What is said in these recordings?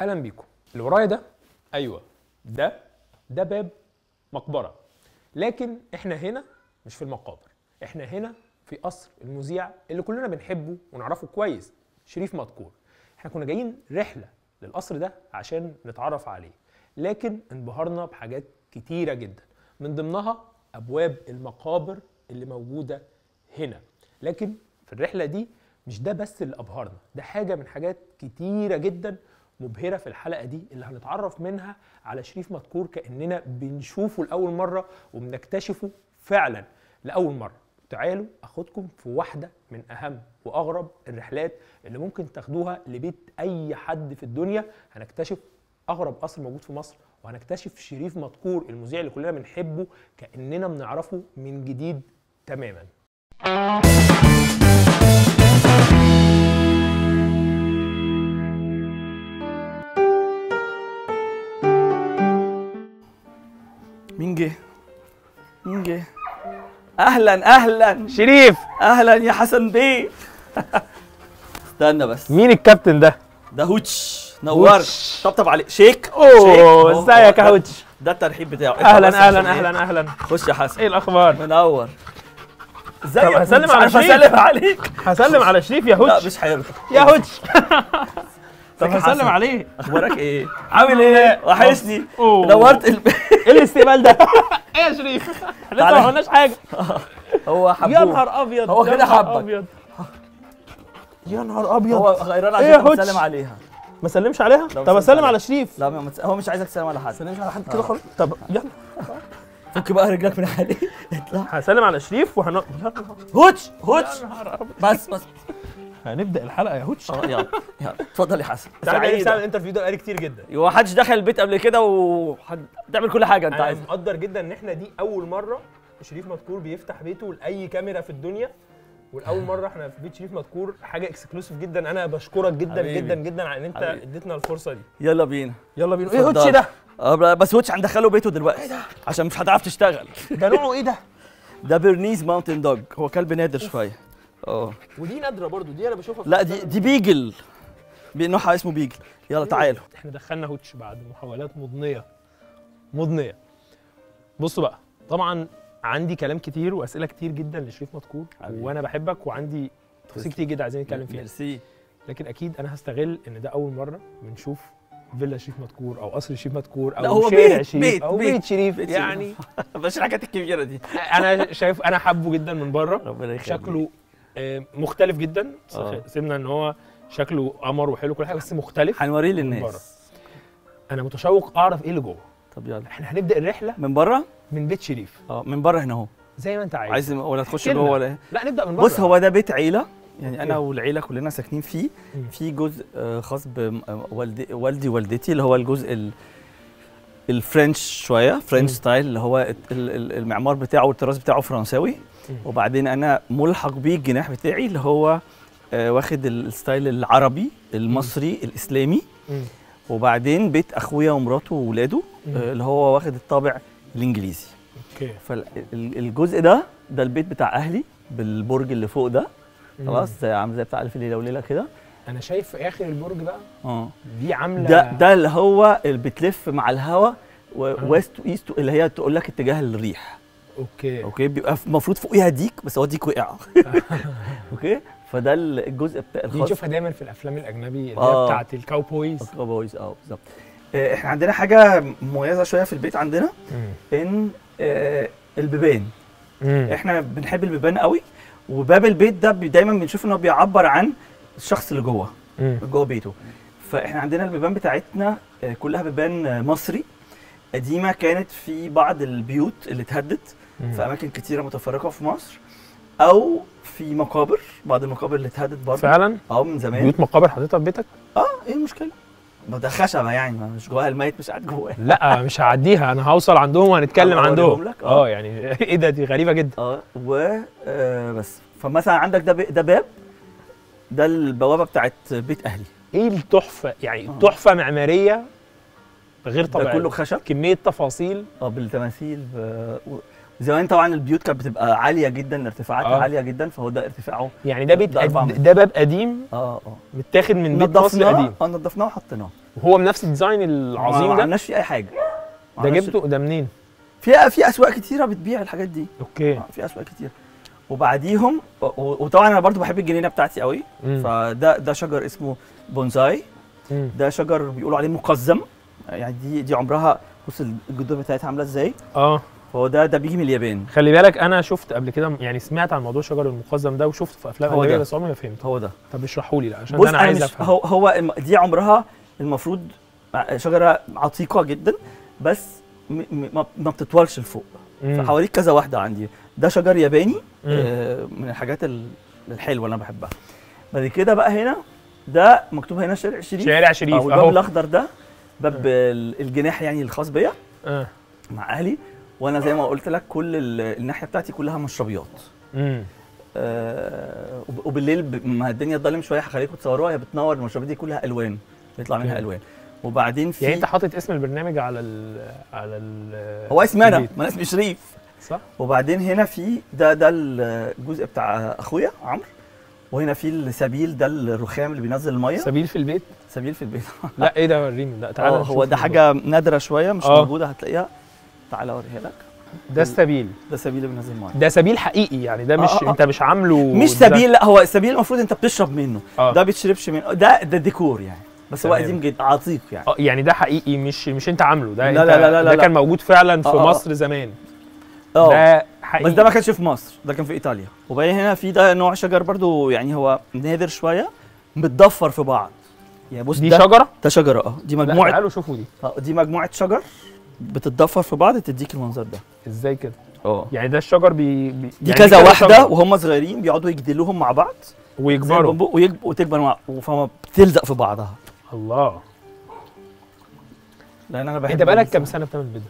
أهلا بيكم. اللي ورايا ده؟ أيوه. ده ده باب مقبرة. لكن إحنا هنا مش في المقابر. إحنا هنا في قصر المذيع اللي كلنا بنحبه ونعرفه كويس شريف مدكور إحنا كنا جايين رحلة للقصر ده عشان نتعرف عليه. لكن انبهرنا بحاجات كتيرة جدا. من ضمنها أبواب المقابر اللي موجودة هنا. لكن في الرحلة دي مش ده بس اللي أبهرنا ده حاجة من حاجات كتيرة جدا مبهرة في الحلقة دي اللي هنتعرف منها على شريف مدكور كأننا بنشوفه لأول مرة وبنكتشفه فعلا لأول مرة. تعالوا أخدكم في واحدة من أهم وأغرب الرحلات اللي ممكن تاخدوها لبيت أي حد في الدنيا. هنكتشف أغرب قصر موجود في مصر وهنكتشف شريف مدكور المذيع اللي كلنا بنحبه كأننا بنعرفه من جديد تماما. مين جه؟ مين جه؟ أهلا أهلا شريف أهلا يا حسن بيه استنى بس. مين الكابتن ده؟ ده هوتش. نورت هوتش. طبطب عليه شيك. أوه ازيك يا هوتش ده الترحيب بتاعه. أهلا أهلا عشان إيه؟ أهلا أهلا. خش يا حسن. إيه الأخبار؟ منور. ازيك طب هسلم على شريف. اسلم عليك. هسلم على شريف يا لا هوتش. مش هيرضى يا هوتش. طب هسلم؟ عليه أخبارك إيه؟ عامل إيه؟ وحشني. نورت البيت إيه الاستقبال ده؟ إيه يا شريف؟ إحنا لسه. ما عملناش حاجة. هو حبوب. يا نهار أبيض هو كده حبك. يا نهار أبيض. هو غيران إيه عشان؟ تسلم عليها. ما سلمش عليها؟ طب أسلم. على شريف. لا ما- هو مش عايزك تسلم على حد. سلمش على حد كده خلاص طب يلا. فك بقى رجلك من عليه. اطلع. هسلم على شريف وهن هوتش هوتش. بس بس. هنبدأ الحلقة يا هوتش. آه يلا يلا. اتفضل يا حسن. تعالى سعيد ال interview ده بقالي كتير جدا. هو محدش دخل البيت قبل كده وحد تعمل كل حاجة انت أنا عايز مقدر جدا إن إحنا دي أول مرة شريف مدكور بيفتح بيته لأي كاميرا في الدنيا والأول مرة إحنا في بيت شريف مدكور حاجة exclusive جدا. أنا بشكرك جدا حبيبي. جدا جدا على إن أنت حبيبي. اديتنا الفرصة دي. يلا بينا. يلا بينا. إيه. هوتش ده؟ آه بس هوتش هندخله بيته دلوقتي. عشان مش هتعرف تشتغل. ده نوعه إيه ده؟ ده Bernese Mountain Dog هو كلب نادر شوية. آه. ودي نادرة برضو دي أنا بشوفها في لا دي دي Beagle. بي- نوعها اسمه Beagle. يلا تعالوا. إحنا دخلنا هوتش بعد محاولات مضنية. مضنية. بصوا بقى طبعا عندي كلام كتير وأسئلة كتير جدا لشريف مدكور حبيبي. وأنا بحبك وعندي تفاصيل كتير جدا عايزين نتكلم فيها. ميرسي. لكن أكيد أنا هستغل إن ده أول مرة بنشوف فيلا شريف مدكور أو قصر شريف مدكور أو هو شارع بيت- شريف بيت- أو بيت- بيت شريف بيت يعني. بس الحاجات الكبيرة دي. أنا شايف أنا حابه جدا من بره. ربنا يخليك. شكله مختلف جدا آه. سيبنا إن هو شكله قمر وحلو كل حاجة بس مختلف هنوريه. للناس أنا متشوق أعرف إيه اللي جوه طب يلا إحنا هنبدأ الرحلة من بره من بيت شريف آه من بره هنا أهو زي ما أنت عايز, عايز ولا تخش. جوه ولا إيه لا نبدأ من بره بص هو ده بيت عيلة يعني أنا. والعيلة كلنا ساكنين فيه. في جزء آه، خاص بوالدي والدي ووالدتي اللي هو الجزء ال ال French شوية French. style اللي هو ال- ال- المعمار بتاعه والطراز بتاعه فرنساوي. وبعدين أنا ملحق بيه الجناح بتاعي اللي هو آه، واخد ال- ال style العربي المصري الإسلامي. وبعدين بيت أخويا ومراته وولاده مم. آه، اللي هو واخد الطابع الإنجليزي. okay. فالجزء ده ده البيت بتاع أهلي بالبرج اللي فوق ده. خلاص عامل زي بتاع ألف ليلة وليلة كده. أنا شايف في آخر البرج بقى آه. دي عاملة ده ده اللي هو اللي بتلف مع الهواء west east اللي هي تقول لك اتجاه الريح. okay. okay؟ بيبقى المفروض فوقيها ديك بس هو ديك وقع. okay؟ فده الجزء بتاع دي الخاص. نشوفها دايما في الأفلام الأجنبي اللي هي آه. بتاعت ال cowboys. boys آه بالظبط. آه، إحنا عندنا حاجة مميزة شوية في البيت عندنا إن آه، البيبان. إحنا بنحب البيبان قوي وباب البيت ده دايما بنشوف ان هو بيعبر عن الشخص اللي جوه جوه بيته. فإحنا عندنا البيبان بتاعتنا آه، كلها بيبان آه، مصري. قديمة كانت في بعض البيوت اللي اتهدت. في أماكن كتيرة متفرقة في مصر أو في مقابر بعض المقابر اللي اتهدت برضه. فعلا؟ أه من زمان. بيوت مقابر حاططها في بيتك؟ أه إيه المشكلة؟ ما ده خشبة يعني مش جواها الميت مش قاعد جواه لا مش هعديها أنا هوصل عندهم وهنتكلم عندهم. لك؟ أه. يعني إيه ده؟ دي غريبة جدا. أه و آه بس. فمثلا عندك ده ده باب ده البوابة بتاعت بيت أهلي. إيه التحفة؟ يعني آه. تحفة معمارية غير ده طبيعية. كله خشب؟ كمية تفاصيل. أه بالتماثيل ب... زمان طبعا البيوت كانت بتبقى عالية جدا ارتفاعاتها آه. عالية جدا فهو ده ارتفاعه. يعني ده بيت ده قد- باب قديم آه آه. متاخد من بيت مصري نضفناه قديم. آه نضفناه وحطيناه. وهو بنفس ال design ما العظيم ده؟ عملناش فيه أي حاجة. ما ده جبته؟ ده منين؟ في في أسواق كتيرة بتبيع الحاجات دي. okay. آه، في أسواق كتير. وبعديهم وطبعا أنا برضو بحب الجنينة بتاعتي قوي. مم. فده ده شجر اسمه بونزاي. مم. ده شجر بيقولوا عليه مقزم. يعني دي دي عمرها بص الجذور بتاعتها عاملة إزاي؟ آه. هو ده ده بيجي من اليابان. خلي بالك أنا شفت قبل كده يعني سمعت عن موضوع شجر المقزم ده وشفته في أفلام هو ده. بس عمري ما فهمته هو ده. طب اشرحوا لي عشان بص أنا عايز أفهم. هو هو دي عمرها المفروض شجرة عتيقة جدا بس ما بتطولش لفوق. فحواليك كذا واحدة عندي. ده شجر ياباني. آه، من الحاجات ال- الحلوة اللي أنا بحبها. بعد كده بقى هنا ده مكتوب هنا شارع شريف. شارع شريف أو الباب أهو. الأخضر ده باب ال- الجناح يعني الخاص بيا. آه. مع أهلي. وأنا زي ما قلت لك كل ال- الناحية بتاعتي كلها مشربيات. امم آه وب- وبالليل ما الدنيا ضلم شوية هخليكم تصوروها هي بتنور المشربيات دي كلها ألوان بيطلع منها. ألوان. وبعدين في يعني انت حاطط اسم البرنامج على ال على ال هو اسمي أنا. ما أنا اسمي شريف. صح. وبعدين هنا في ده ده الجزء بتاع أخويا عمرو وهنا في السبيل ده الرخام اللي بينزل المية. سبيل في البيت؟ سبيل في البيت. لا إيه ده وريني. لا تعالى آه نشوف هو ده. حاجة نادرة شوية مش آه. موجودة هتلاقيها تعالى اوريها لك. ده السبيل ده سبيل بينزل الميه ده سبيل حقيقي يعني. ده مش آه، آه. انت مش عامله مش ده- سبيل لا هو السبيل المفروض انت بتشرب منه. آه. ده بيتشربش منه. ده ده ديكور يعني. بس هو. قديم جدا عتيق يعني. آه يعني ده حقيقي مش مش انت عامله. ده لا انت لا لا لا ده لا. كان موجود فعلا في آه، آه. مصر زمان. آه. ده حقيقي. بس ده ما كانش في مصر ده كان في إيطاليا. وبعدين هنا في ده نوع شجر برضو يعني هو نادر شوية متضفر في بعض. يعني بص دي ده شجرة؟ ده شجرة آه. دي مجموعة تعالوا شوفوا دي. آه، دي مجموعة شجر. بتتضفر في بعض تديك المنظر ده. إزاي كده؟ آه. يعني ده الشجر بي, بي دي يعني كذا واحدة وهم صغيرين بيقعدوا يجدلوهم مع بعض. ويكبروا. ويكب- وتكبر مع فما بتلزق في بعضها. الله. لأن أنا بحب انت بقالك ال- كام سنة بتعمل فيديو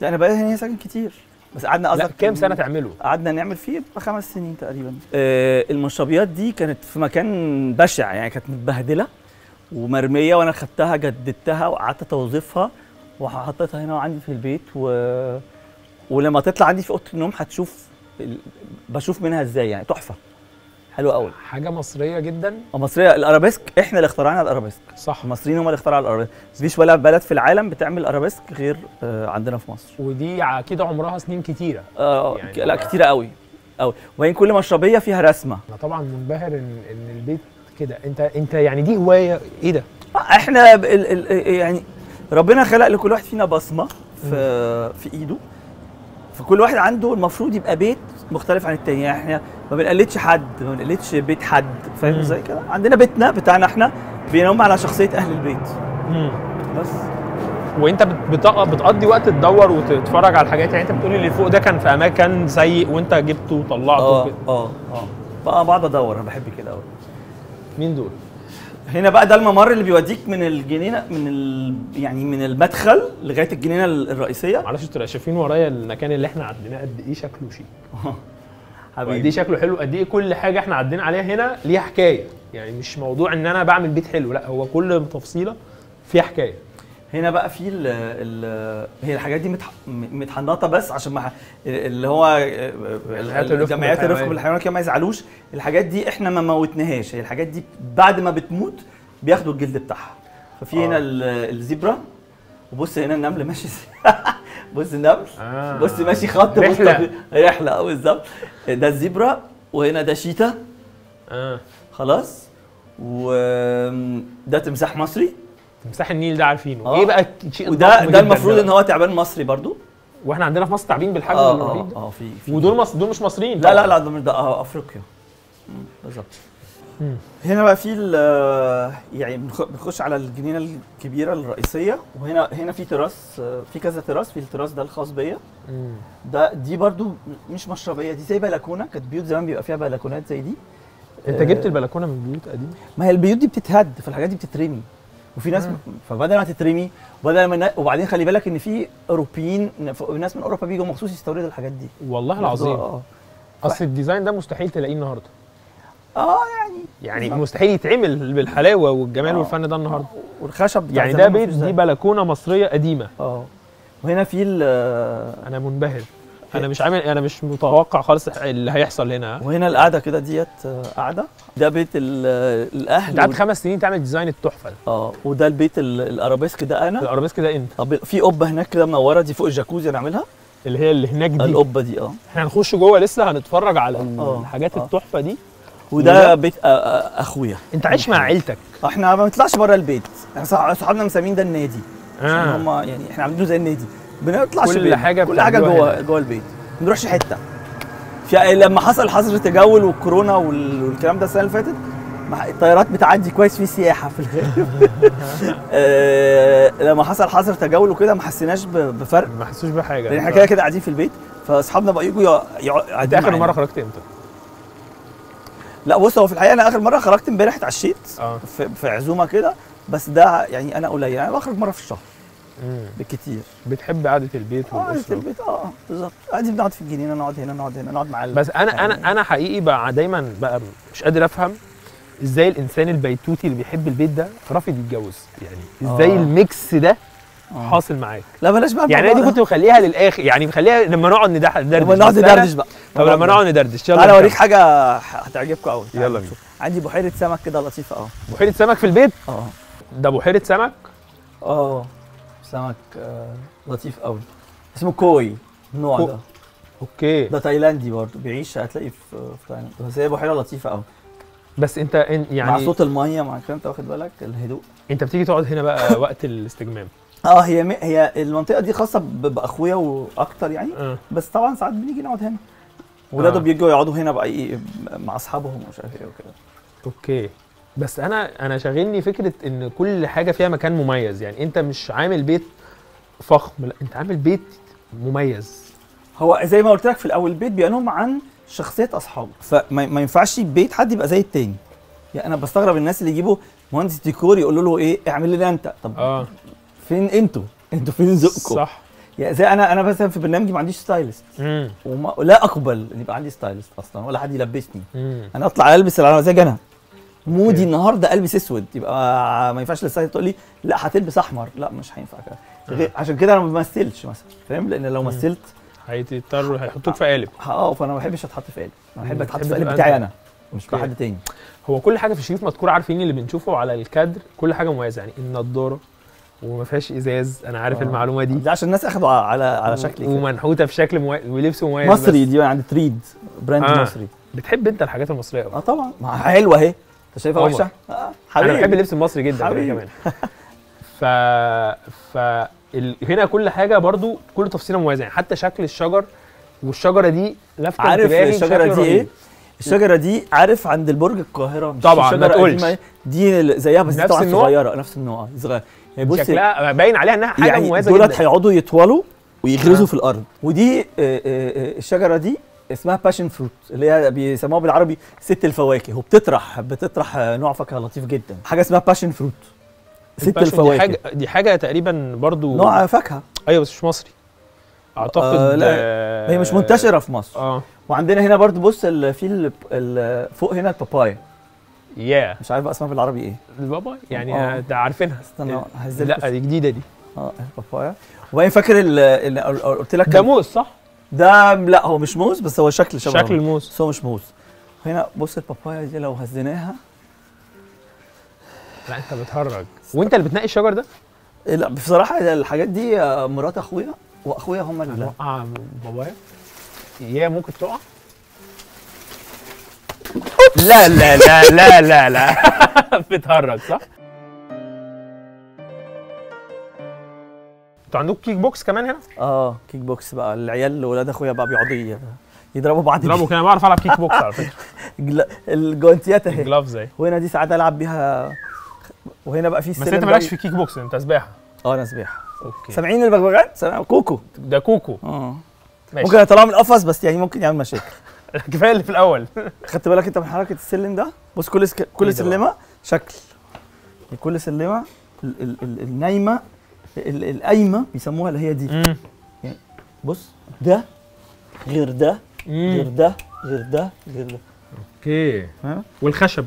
لا أنا بقالي هنا ساكن كتير. بس قعدنا لا قصدك كام سنة تعمله؟ قعدنا نعمل فيه بقى خمس سنين تقريبا. آه المشربيات دي كانت في مكان بشع يعني كانت متبهدلة ومرمية وأنا خدتها جددتها وقعدت توظيفها وحطيتها هنا عندي في البيت و... ولما تطلع عندي في أوضة النوم هتشوف ال... بشوف منها إزاي يعني. تحفة. حلوة قوي حاجة مصرية جدا؟ المصريه الأرابيسك إحنا اللي اخترعنا الأرابيسك. صح. المصريين هم اللي اخترعوا الأرابيسك. مفيش ولا بلد في العالم بتعمل أرابيسك غير آه عندنا في مصر. ودي أكيد عمرها سنين كتيرة. آه يعني يعني لا كتيرة قوي قوي وبعدين كل مشربية فيها رسمة. أنا طبعا منبهر إن إن البيت كده. أنت أنت يعني دي هواية إيه ده؟ إحنا ال ال يعني ربنا خلق لكل واحد فينا بصمة في في إيده. فكل واحد عنده المفروض يبقى بيت مختلف عن التاني. يعني إحنا ما بنقلدش حد ما بنقلدش بيت حد. فاهم مم. إزاي كده؟ عندنا بيتنا بتاعنا إحنا بينهم على شخصية أهل البيت. بس. وانت بت- بت- بتقضي وقت تدور وتتفرج على الحاجات. يعني انت بتقولي اللي فوق ده كان في أماكن سيء وانت جبته وطلعته آه. آه آه. بقى بقعد أدور أنا بحب كده قوي مين دول؟ هنا بقى ده الممر اللي بيوديك من الجنينة من ال يعني من المدخل لغاية الجنينة الرئيسية. معلش أنتوا شايفين ورايا المكان اللي إحنا عديناه قد إيه شكله شيك. وقد إيه حبيبي شكله حلو قد إيه كل حاجة إحنا عدينا عليها هنا ليها حكاية. يعني مش موضوع إن أنا بعمل بيت حلو لا هو كل تفصيلة فيها حكاية. هنا بقى في ال ال هي الحاجات دي متح... متحنطة بس عشان ما اللي هو جمعيات الرفق جمعيات الرفق بالحيوان. بالحيوان كده ما يزعلوش. الحاجات دي إحنا ما موتناهاش. هي الحاجات دي بعد ما بتموت بياخدوا الجلد بتاعها. ففي هنا آه. ال- الزبرة وبص هنا النمل ماشي. بص النمل. آه. بص ماشي خط. طب- رحلة آه بالظبط. ده الزبرة وهنا ده شيتا. آه. خلاص. وده تمساح مصري. تمساح النيل ده عارفينه آه. إيه بقى الشيء وده ده المفروض؟ إن هو تعبان مصري برضو وإحنا عندنا في مصر تعبين بالحجم آه الرهيب آه آه في في ودول مصر دول مش مصريين لا لا. لا ده مش ده آه أفريقيا بالظبط. هنا بقى في ال- يعني بنخ- بنخش على الجنينة الكبيرة الرئيسية وهنا هنا في تراس آه، في كذا تراس في التراس ده الخاص بيا. ده دي برضو مش مشربية دي زي بلكونة كانت بيوت زمان بيبقى فيها بلكونات زي دي أنت آه. جبت البلكونة من بيوت قديمة ما هي البيوت دي بتتهد فالحاجات دي بتترمي وفي ناس مم. فبدل ما تترمي وبدل ما وبعدين خلي بالك إن في أوروبيين ناس من أوروبا بيجوا مخصوص يستوردوا الحاجات دي. والله العظيم. آه. أصل ال design ده مستحيل تلاقيه النهارده. آه يعني يعني. مستحيل يتعمل بالحلاوة والجمال آه. والفن ده النهارده. والخشب يعني ده بيت دي بلكونة مصرية قديمة. آه. وهنا في ال- أنا منبهر. أنا مش عامل أنا مش متوقع خالص اللي هيحصل هنا. وهنا القعدة كده ديت آه، قعده ده بيت ال- الأهل انت قعدت خمس سنين تعمل design التحفة آه وده البيت ال- الأرابيسك ده أنا. الأرابيسك ده أنت. طب في قبة هناك كده منورة دي فوق الجاكوزي نعملها؟ اللي هي اللي هناك دي. القبة دي آه. إحنا هنخش جوه لسه هنتفرج على آه، الحاجات آه. التحفة دي. وده بيت أخويا. أنت عايش مع عيلتك. إحنا ما بنطلعش بره البيت. إحنا صح- صحابنا مسمين ده النادي. آه. هم يعني إحنا عاملينه زي النادي. بنطلعش كل. حاجة كل حاجة جوه. جوه البيت. ما بنروحش حتة. في لما حصل حظر تجول والكورونا وال- والكلام ده السنة اللي فاتت الطيارات بتعدي كويس في سياحة في الغالب. آه، لما حصل حظر تجول وكده ما حسيناش بفرق. ما حسوش بحاجة. لأن إحنا كده كده قاعدين في البيت فأصحابنا بقى يجوا يقع- يقعدوا آخر. مرة خرجت إمتى؟ لا بص هو في الحقيقة أنا آخر مرة خرجت امبارح اتعشيت آه. في, في عزومة كده بس ده يعني أنا قليل. يعني بخرج مرة في الشهر. مم. بالكتير بتحب قعدة البيت آه في والأسرة؟ البيت آه بالظبط. قاعدين بنقعد في الجنينة نقعد هنا نقعد هنا نقعد مع بس أنا يعني- أنا أنا حقيقي بقى دايما بقى مش قادر أفهم إزاي الإنسان البيتوتي اللي بيحب البيت ده رافض يتجوز. يعني إزاي آه. ال mix ده آه. حاصل معاك؟ لا بلاش بقى يعني أنا دي كنت مخليها للآخر يعني مخليها لما نقعد. ندردش لما نقعد ندردش بقى. طب لما نقعد ندردش يلا نكمل. أوريك حاجة هتعجبكم قوي يلا بينا. عندي بحيرة سمك كده لطيفة قوي بحيرة سمك في البيت؟ آه. ده بحيرة سمك؟ آه. سمك آه لطيف قوي. اسمه كوي النوع كو- ده. أوكي. ده تايلاندي برضه بيعيش هتلاقيه في في تايلاند. بس هي بحيرة لطيفة قوي. بس أنت إن- يعني مع صوت المية مع كده انت واخد بالك؟ الهدوء. أنت بتيجي تقعد هنا بقى وقت الاستجمام. آه هي م... هي المنطقة دي خاصة. بأخويا وأكتر يعني. آه. بس طبعا ساعات بنيجي نقعد هنا. ولاده آه. بيجوا يقعدوا هنا بقى مع أصحابهم ومش عارف إيه وكده. أوكي. بس أنا أنا شاغلني فكرة إن كل حاجة فيها مكان مميز. يعني أنت مش عامل بيت فخم لا أنت عامل بيت مميز. هو زي ما قلت لك في الأول البيت بينم عن شخصية اصحابه فما ما ينفعش بيت حد يبقى زي التاني. يعني أنا بستغرب الناس اللي يجيبوا مهندس ديكور يقولوا له إيه اعمل لنا أنت. طب آه. فين أنتوا؟ أنتوا فين ذوقكم؟ صح. يعني زي أنا أنا مثلا في برنامجي ما عنديش stylist. وما لا أقبل إن يبقى عندي stylist أصلا ولا حد يلبسني. امم أنا أطلع ألبس على مزاج أنا مودي النهارده ألبس أسود. يبقى ما ينفعش ال stylist تقول لي لا هتلبس أحمر. لا مش هينفع كده. غير عشان كده أنا ما بمثلش مثلا فاهم؟ لأن لو. مثلت هيضطروا هيحطوك في قالب. آه فأنا ما بحبش أتحط في قالب. أنا بحب. أتحط في تبقى بتاعي. أنا مش بتاع أوكي. حد تاني. هو كل حاجة في شريف مدكور عارفين اللي بنشوفه على ال fr cadre؟ كل حاجة مميزة يعني. النضارة وما فيهاش إزاز. أنا عارف آه. المعلومة دي. دي عشان الناس أخدوا على على شكلي كده. ومنحوتة في شكل مميز ولبس مميز مصري بس. دي عند trade brand آه. مصري. بتحب أنت الحاجات المصرية قوي آه طبعا. حلوة أهي. أنت شايفها. وحشة؟ أنا حبيبي بحب اللبس المصري جدا. كمان ف ف ال... هنا كل حاجة برضو كل تفصيله مميزه يعني حتى شكل الشجر والشجرة دي لفته عارف الشجرة دي إيه؟ الشجرة دي عارف عند البرج القاهرة مش طبعاً، تقولش. قديمة دي زيها بس طبعا؟ صغيرة نفس النوع صغيرة يعني بص شكلها باين عليها إنها حاجة يعني مميزة دولت هيقعدوا يطولوا ويغرزوا آه. في الأرض ودي آه، آه، آه، الشجرة دي اسمها passion fruit اللي هي بيسموها بالعربي ست الفواكه وبتطرح بتطرح نوع فاكهة لطيف جدا. حاجة اسمها passion fruit ست ال passion دي الفواكه. حاجة دي حاجة تقريبا برضو نوع فاكهة. أيوه بس مش مصري. أعتقد آه، لا، آه، هي مش منتشرة في مصر. آه. وعندنا هنا برضو بص ال- في ال- ال- فوق هنا البابايا. يا مش عارف بقى اسمها بالعربي إيه. البابا يعني آه. آه، ده عارفينها. استنى لا دي جديدة دي. آه البابايا. وبعدين فاكر قلت لك موز صح؟ ده لا هو مش موز بس هو شكل شبه شكل الموز. بس هو مش موز هنا بص البابايا دي لو هزيناها لا انت بتهرج. وانت اللي بتنقي الشجر ده؟ لا بصراحة الحاجات دي آه، مرات أخويا وأخويا هم اللي هتوقع بابايا. يا ممكن تقع؟ لا لا لا لا لا لا. بتهرج صح؟ أنتوا عندكم kick box كمان هنا؟ آه kick box بقى. العيال ولاد أخويا بقى بيقعدوا يضربوا بعض اضربوا كده. بعرف ألعب kick box على فكرة. الجوانتيات أهي. glove زي وهنا دي ساعات ألعب بيها. وهنا بقى في بس أنت مالكش في kick box أنت سباحة. آه أنا سباحة. أوكي. سامعين البغبغان؟ كوكو. ده كوكو. آه. ماشي. ممكن يطلعوا من القفص بس يعني ممكن يعمل مشاكل. كفاية اللي في الأول. خدت بالك أنت من حركة السلم ده؟ بص كل سك... إيه كل ده سلمة شكل. يعني كل سلمة ال... ال... ال... النايمة ال... القايمة بيسموها اللي هي دي. امم بص ده غير ده غير ده غير ده غير ده. أوكي. فاهم والخشب.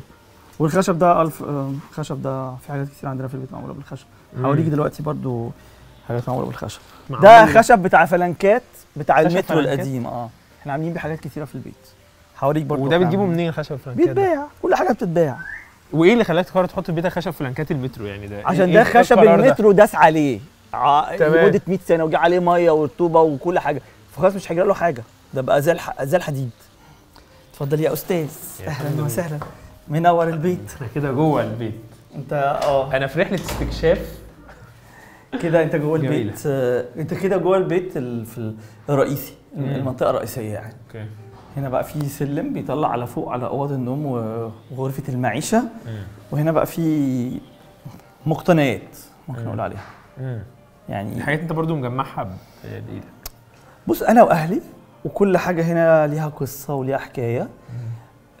والخشب ده ألف آه، الخشب ده في حاجات كتير عندنا في البيت معمولة بالخشب. هوريك دلوقتي برضو حاجات معمولة بالخشب. ده خشب بتاع فلنكات بتاع المترو؟ القديم آه. إحنا عاملين بيه حاجات كتيرة في البيت. هوريك برضه وده بتجيبه. منين خشب الفلانكات ده؟ بيتباع. كل حاجة بتتباع. وإيه اللي خلاك تقرر تحط في بيتك خشب فلانكات المترو يعني ده؟ عشان إيه- ده إيه خشب؟ المترو داس عليه. لمدة 100 سنة وجه عليه مية ورطوبة وكل حاجة. فخلاص مش هيجرى له حاجة. ده بقى زي الح... زي الحديد. اتفضل يا أستاذ. أهلا. وسهلا. منور البيت. إحنا كده جوه البيت. انت آه. أنا في رحلة استكشاف. كده انت جوه. البيت. آه، انت كده جوه البيت ال- في ال- الرئيسي. المنطقة الرئيسية يعني. أوكي. هنا بقى في سلم بيطلع على فوق على أوض النوم وغرفة المعيشة. وهنا بقى في مقتنيات ممكن مم. نقول عليها. يعني الحاجات أنت برضو مجمعها بايدك بص أنا وأهلي وكل حاجة هنا ليها قصة وليها حكاية.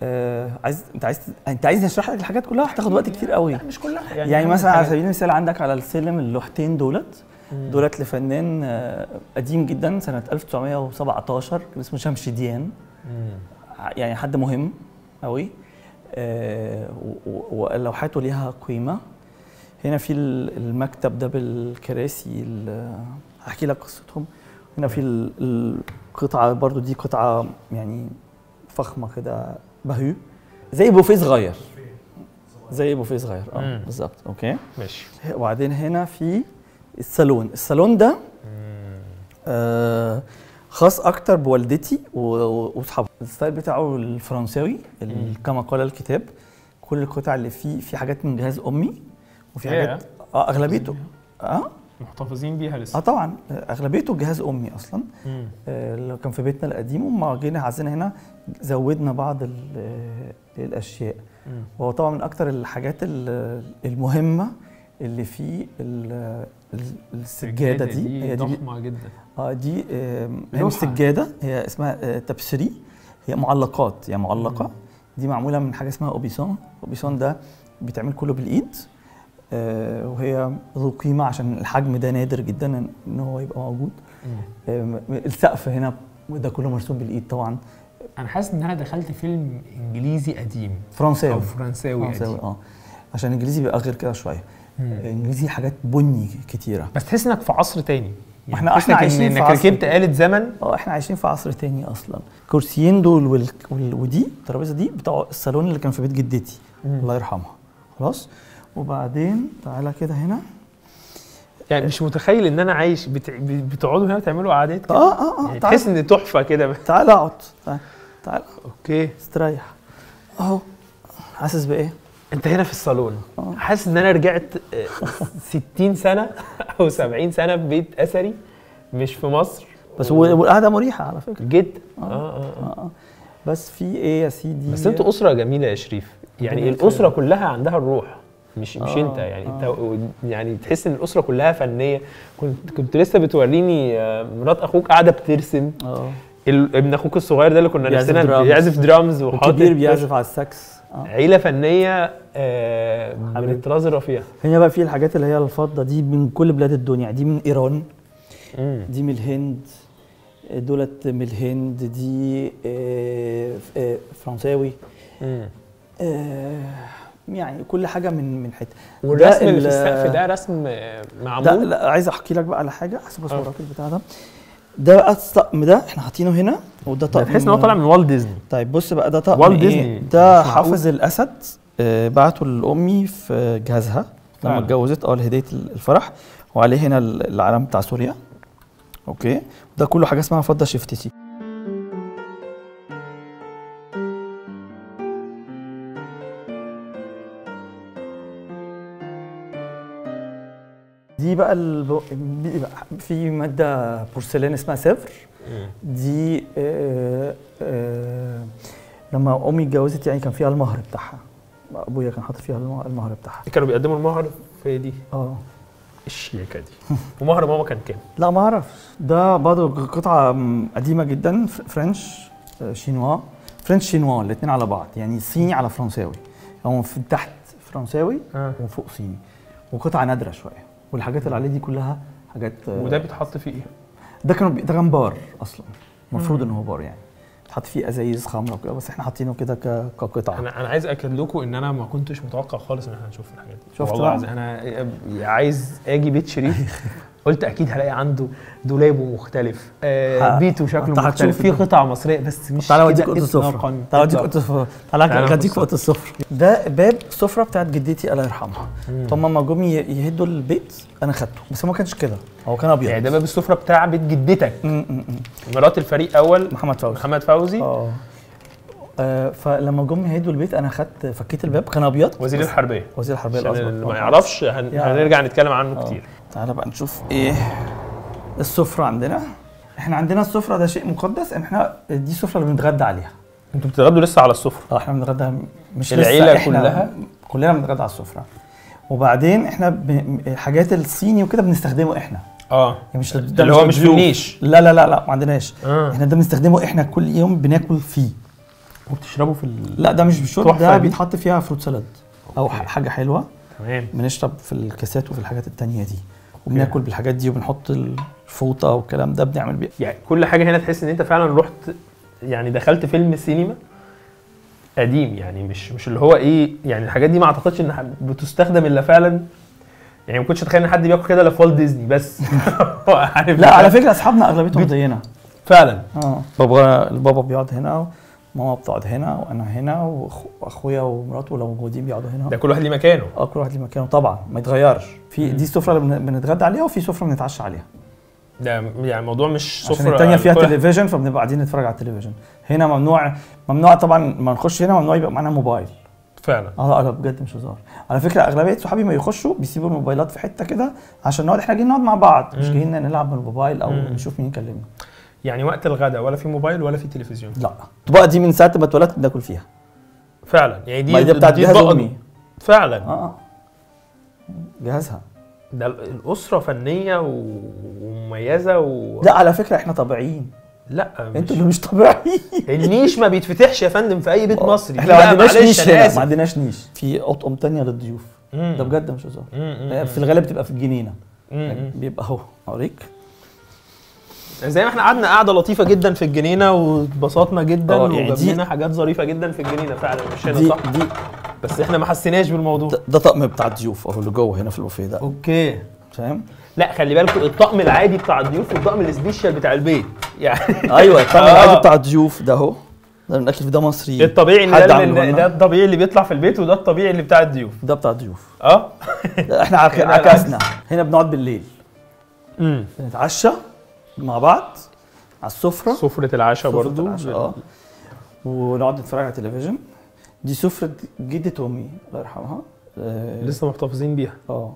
آه عايز أنت عايز أنت عايز أشرح لك الحاجات كلها؟ هتاخد وقت كتير قوي. لا مش كلها. يعني, يعني مثلا على. سبيل المثال عندك على السلم اللوحتين دولت. دولت لفنان آه، قديم جدا سنة 1917 كان اسمه شمس ديان. يعني حد مهم قوي آه، ولوحاته ليها قيمة. هنا في ال- المكتب ده بالكراسي ال- هحكي لك قصتهم. هنا في ال- القطعة برضو دي قطعة يعني فخمة كده بهو زي بوفيه صغير. زي بوفيه صغير آه. بالظبط أوكي. ماشي. وبعدين هنا في الصالون. الصالون ده. آه خاص أكتر بوالدتي وأصحابها. ال style بتاعه الفرنساوي ال- كما قال الكتاب كل القطع اللي فيه في حاجات من جهاز أمي وفي. حاجات آه أغلبيته. آه؟ محتفظين بيها آه لسه طبعا. آه، أغلبيته جهاز أمي أصلا. آه اللي كان في بيتنا القديم. وما جينا عزينا هنا زودنا بعض ال- الأشياء. مم. وهو طبعا من أكتر الحاجات ال- المهمة اللي في ال- ال- السجادة دي هي دي ضخمة جدا. آه دي هي. مش سجادة هي اسمها آه، تبسري. هي معلقات يعني معلقة. مم. دي معمولة من حاجة اسمها أوبيسون. أوبيسون ده بيتعمل كله بالإيد آه، وهي ذو قيمة عشان الحجم ده نادر جدا ان هو يبقى موجود. آم، السقف هنا ده كله مرسوم بالإيد طبعا. أنا حاسس إن أنا دخلت فيلم إنجليزي قديم. أو فرنساوي فرنساوي فرنساوي قديم آه. عشان الانجليزي بيبقى غير كده شوية. الانجليزي حاجات بني كتيرة. بس تحس إنك في عصر تاني. يعني إحنا إنك- عايشين في انك عصر ركبت آلة زمن. آه إحنا عايشين في عصر تاني أصلا. الكرسيين دول وال... وال... ودي الترابيزة دي بتوع الصالون اللي كان في بيت جدتي. مم. الله يرحمها. خلاص؟ وبعدين تعالى كده هنا. يعني مش متخيل إن أنا عايش بت... بتقعدوا هنا تعملوا قعدات كده؟ آه آه آه يعني تحس إن تحفة كده تعالى أقعد. تعالى تعالى أوكي. استريح. أهو. حاسس بإيه؟ انت هنا في الصالون آه. حاسس إن أنا رجعت آه، 60 سنة أو 70 سنة في بيت أثري مش في مصر بس و- والقعده مريحة على فكرة جدا آه. آه آه, آه. آه آه بس في إيه يا سيدي بس أنتوا أسرة جميلة يا شريف يعني الأسرة. كلها عندها الروح مش مش آه، أنت يعني أنت آه. يعني تحس إن الأسرة كلها فنية كنت كنت لسه بتوريني آه، مرات أخوك قاعدة بترسم آه ال- ابن أخوك الصغير ده اللي كنا نفسنا. بيعزف درامز وحاطط بيعزف على الساكس عيلة فنية آه، من حبيبي. الطراز الرفيع هنا بقى في الحاجات اللي هي الفضة دي من كل بلاد الدنيا دي من إيران مم. دي من الهند دولت من الهند دي آه، آه، فرنساوي. آه، يعني كل حاجة من من حتة والرسم اللي في ال- السقف ده رسم آه، ده معمول لا عايز أحكي لك بقى على حاجة حسب آه. وراك البتاع ده ده بقى الطقم ده إحنا حاطينه هنا وده طقم تحس إن هو طالع من والت ديزني طيب بص بقى ده طقم والت إيه؟ ديزني. ده مش معقول. حافظ الأسد آه، بعته لأمي في جهازها لما. اتجوزت آه لهدية الفرح وعليه هنا العلم بتاع سوريا أوكي ده كله حاجة اسمها فضة دي بقى الب... دي بقى في مادة بورسلين اسمها سيفر دي آه آه لما أمي اتجوزت يعني كان فيها المهر بتاعها. أبويا كان حاطط فيها الم- المهر بتاعها. كانوا بيقدموا المهر في دي؟ آه. الشيك دي. ومهر ماما كان كام؟ لا ما أعرفش. ده برضه قطعة قديمة جدا French آه، chinois. French chinois الاثنين على بعض. يعني صيني على فرنساوي. هو في تحت فرنساوي آه. وفوق صيني. وقطعة نادرة شوية. والحاجات اللي عليه دي كلها حاجات آه، وده بيتحط فيه إيه؟ ده بي- ده كان بار أصلا المفروض. إن هو بار يعني تحط فيه أزايز خمرة وكده بس إحنا حاطينه كده كقطعه أنا أنا عايز أكد لكم إن أنا ما كنتش متوقع خالص إن إحنا هنشوف الحاجات دي شفت والله بقى؟ أنا عايز آجي بيت شريف قلت أكيد هلاقي عنده دولابه مختلف آه. بيته شكله هتشوف مختلف. في ده. قطع مصرية بس مش تعالى أوديك أوضة السفره إطلاقاً. تعالى أوديك. أوضة السفره تعالى اوديك أوضة السفره ده باب السفره بتاعت جدتي الله يرحمها. مم. فهم لما جم يهدوا البيت أنا خدته. بس هو ما كانش كده. هو كان أبيض. يعني ده باب السفرة بتاع بيت جدتك. مرات الفريق أول محمد فوزي. محمد فوزي. آه. آه، فلما جم يهدوا البيت أنا خدت فكيت الباب. كان أبيض. وزير الحربية. وزير الحربية الاسبق اللي ما يعرفش هن... هنرجع نتكلم عنه آه. كتير. تعالى بقى نشوف إيه السفرة عندنا. إحنا عندنا السفرة ده شيء مقدس إحنا دي السفرة اللي بنتغدى عليها. أنتوا بتتغدوا لسه على السفرة؟ آه إحنا بنتغدى مش العيلة لسه إحنا كلها؟ كلنا بنتغدى على السفرة. وبعدين إحنا ب... الحاجات الصيني وكده بنستخدمه إحنا. آه. يعني مش ده اللي هو مش في. النيش لا لا لا لا ما عندناش. آه. إحنا ده بنستخدمه إحنا كل يوم بناكل فيه. وبتشربوا في ال... لا ده مش بشرب ده. بيتحط فيها فروت سالاد أو حاجة حلوة. تمام. بنشرب في الكاسات وفي الحاجات التانية دي. وبناكل بالحاجات دي وبنحط الفوطة والكلام ده بنعمل بيه. يعني كل حاجة هنا تحس إن أنت فعلا رحت يعني دخلت فيلم سينما قديم يعني مش مش اللي هو إيه يعني الحاجات دي ما أعتقدش انها بتستخدم إلا فعلا يعني ما كنتش أتخيل إن حد بياكل كده إلا في والت ديزني بس. عارف. لا على فكرة أصحابنا أغلبيتهم زينا. فعلا. آه. بابا البابا بيقعد هنا ماما بتقعد هنا وأنا هنا واخويا ومراته لو موجودين بيقعدوا هنا. ده كل واحد ليه مكانه. آه كل واحد ليه مكانه طبعا ما يتغيرش. في دي السفره اللي بن- بنتغدى عليها وفي سفرة بنتعشى عليها. ده يعني الموضوع مش سفرة عشان التانية فيها تلفزيون فبنبقى قاعدين نتفرج على التلفزيون. هنا ممنوع ممنوع طبعا ما نخش هنا ممنوع يبقى معانا موبايل. فعلا. آه لا بجد مش هزار. على فكرة أغلبية صحابي ما يخشوا بيسيبوا الموبايلات في حتة كده عشان نقعد إحنا جايين نقعد مع بعض. مش. جايين نلعب بالموبايل أو مم. نشوف مين يكلمنا. يعني وقت الغداء ولا في موبايل ولا في تلفزيون؟ لا. الطبقه دي من ساعة ما اتولدت بناكل فيها. فعلا. يعني دي دي بتاعت بقى- امي فعلا. آه آه. جهازها. ده الأسرة فنية ومميزة و لا على فكرة إحنا طبيعيين. لا مش- أنتوا اللي مش طبيعيين. النيش ما بيتفتحش يا فندم في أي بيت مصري. إحنا ما عندناش نيش هنا. ما عندناش نيش. في أطقم تانية للضيوف. ده بجد مش هزار في الغالب بتبقى في الجنينة. بيبقى اهو اوريك زي ما إحنا قعدنا قعدة لطيفة جدا في الجنينة واتبسطنا جدا آه، يعني لنا حاجات ظريفة جدا في الجنينة فعلا مش هنا صح؟ دي بس إحنا ما حسيناش بالموضوع. ده, ده طقم بتاع الضيوف اهو اللي جوه هنا في البوفيه ده. أوكي. فاهم؟ لا خلي بالكم الطقم العادي بتاع الضيوف والطقم ال special بتاع البيت. يعني أيوه الطقم آه. العادي بتاع الضيوف ده أهو. ده الاكل في ده مصري. الطبيعي إن ده. ده الطبيعي اللي بيطلع في البيت وده الطبيعي اللي بتاع الضيوف. ده بتاع الضيوف. آه. إحنا عكسنا. هنا بنقعد بالليل. امم بنتعشى. مع بعض على السفرة. سفرة العشاء برضو. آه. ونقعد نتفرج على التلفزيون. دي سفرة جدة أمي الله يرحمها. آه. لسه محتفظين بيها. آه.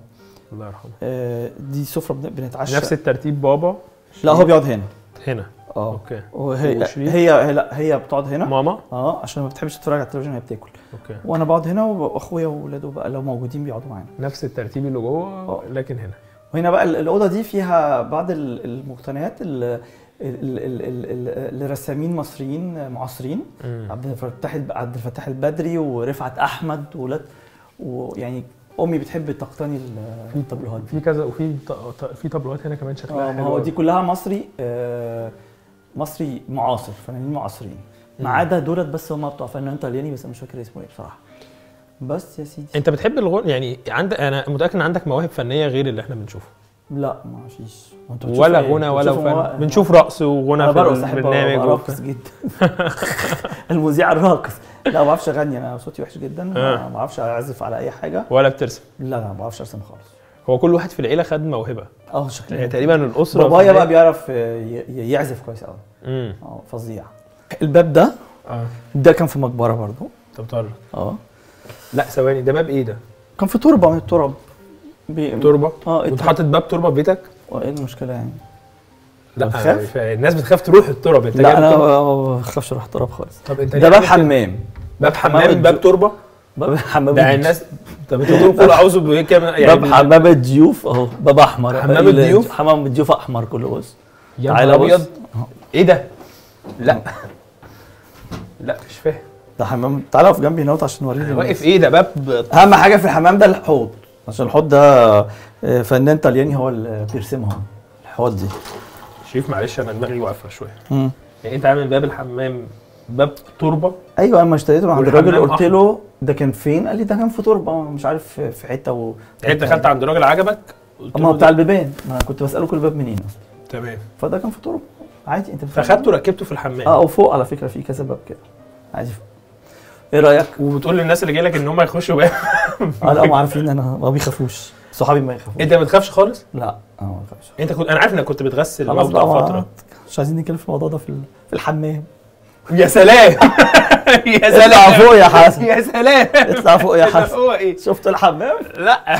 الله يرحمه آه، دي سفرة بن- بنتعشى. نفس الترتيب بابا؟ لا هو بيقعد هنا. هنا. آه. أوكي. وهي؟ هي هي لا هي بتقعد هنا. ماما؟ آه عشان ما بتحبش تتفرج على التلفزيون وهي بتاكل. أوكي. وأنا بقعد هنا وأخويا واولاده بقى لو موجودين بيقعدوا معانا. نفس الترتيب اللي جوه آه. لكن هنا. وهنا بقى ال- الأوضة دي فيها بعض ال- المقتنيات ال- ال- ال- ال- ال- لرسامين مصريين معاصرين. عبد الفتاح عبد الفتاح البدري ورفعت أحمد وولاد ويعني أمي بتحب تقتني ال- الطابلوهات دي في كذا وفي في طابلوهات هنا كمان شكلها ما حلو هو. دي كلها مصري آه، مصري معاصر فنانين معاصرين ما. عدا دولت بس هم بتوع فنان طلياني بس أنا مش فاكر اسمه إيه بصراحة بس يا سيدي. انت بتحب الغنى يعني عندك أنا متأكد ان عندك مواهب فنية غير اللي إحنا بنشوفه. لا ما فيش. ولا إيه؟ غنى ولا فن. بنشوف رقص وغنى أنا في برقص البرنامج برقص وبتاع. جدا. المذيع الراقص. لا ما بعرفش أغني. أنا صوتي وحش جدا. ما آه. بعرفش أعزف على أي حاجة. ولا بترسم. لا لا ما بعرفش أرسم خالص. هو كل واحد في العيلة خد موهبة. آه يعني شكلي تقريبا الأسرة بابايا. بقى بيعرف آه، يعزف كويس قوي امم آه فظيع. الباب ده؟ آه. ده كان في مقبرة برضو. طب طرق. آه. لا ثواني ده باب إيه ده؟ كان في تربة من التراب بي... تربة آه أنت الت- حاطط باب تربة في بيتك؟ إيه المشكلة يعني لا بتخاف؟ الناس بتخاف تروح التراب أنت لا أنا؟ ما بخافش أروح التراب خالص طب أنت ده باب؟ حمام باب حمام باب. تربة باب حمام ده. الناس طب أنت بتقول كل أعوذ بك من- باب يعني حمام الضيوف أهو باب أحمر حمام ال- الضيوف؟ حمام الضيوف أحمر كله بص يا نهار. أبيض إيه ده؟ لا لا مش فاهم ده حمام. تعالى اقف جنبي هنا عشان نوريك واقف إيه ده؟ باب. اهم حاجة في الحمام ده الحوض عشان الحوض ده آه، فنان طلياني هو اللي بيرسمها الحوض دي. شريف معلش أنا دماغي واقفة شوية. مم. يعني أنت عامل باب الحمام باب تربة؟ أيوه أما اشتريته من عند الراجل قلت. له ده كان فين؟ قال لي ده كان في تربة مش عارف في- حتة و يعني أنت دخلت عند راجل عجبك؟ قلت أما هو له بتاع البيبان. ما أنا كنت بسأله كل باب منين أصلا. تمام. فده كان في تربة. عادي أنت. فاخدته ركبته في الحمام. آه وفوق على فكرة في كذا باب كده. عادي. إيه رأيك؟ وبتقول للناس اللي جاي لك إن هم يخشوا بقى آه لا هم عارفين أنا ما بيخافوش. صحابي ما يخافوش. أنت ما بتخافش خالص؟ لا آه ما بيخافوش أنت كنت أنا عارف إنك كنت بتغسل بقى فترة. مش عايزين نتكلم في الموضوع ده في ال- في الحمام. يا سلام! يا اطلع سلام! فوق يا حسن. يا سلام! اطلع فوق يا حسن. هو إيه؟ شفت الحمام؟ لا.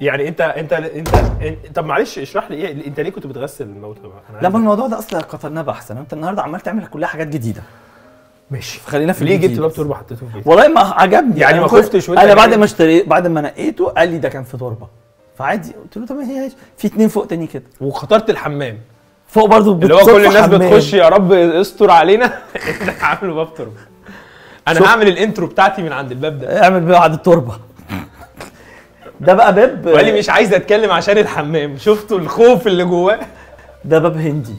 يعني انت انت انت, انت طب معلش اشرح لي إيه؟ أنت ليه كنت بتغسل الموتى لا ما الموضوع ده أصلا قتلناه بحث أنت النهارده عمال تعمل كلها حاجات جديدة. ماشي. خلينا في ليه. جبت باب تربه حطيته في والله ما عجبني. يعني ما خفتش أنا بعد؟ ما اشتريت بعد ما نقيته قال لي ده كان في تربه فعادي قلت له طب ما هي في اتنين فوق تاني كده. واخترت الحمام. فوق برضو اللي هو كل الناس حمام. بتخش يا رب استر علينا. انت عامله باب تربه أنا. هعمل ال intro بتاعتي من عند الباب ده. اعمل بعد التربة. ده بقى باب وقال لي مش عايز أتكلم عشان الحمام. شفتوا الخوف اللي جواه؟ ده باب هندي.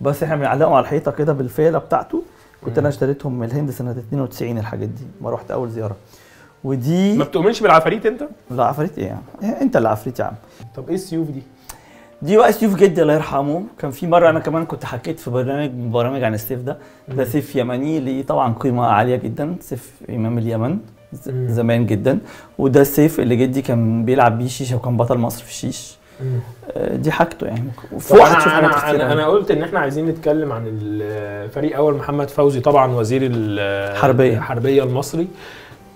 بس إحنا بنعلقهم على الحيطة كده بالفيلة بتاعته. كنت أنا اشتريتهم من الهند سنة 92 الحاجات دي ما رحت أول زيارة. ودي ما بتؤمنش بالعفاريت أنت؟ لا عفريت إيه يعني أنت اللي عفريت يا عم. طب إيه السيوف دي؟ دي بقى سيف جدي الله يرحمه. كان في مرة أنا كمان كنت حكيت في برنامج من برامج عن السيف ده. ده سيف يمني ليه طبعا قيمة عالية جدا. سيف إمام اليمن. زمان جدا. وده السيف اللي جدي كان بيلعب بيه شيشة وكان بطل مصر في الشيش. دي حاجته يعني. فوق أنا هتشوف حاجات أنا كتير أنا, أوي. أنا قلت إن إحنا عايزين نتكلم عن الفريق أول محمد فوزي طبعا وزير ال- حربية. الحربية المصري.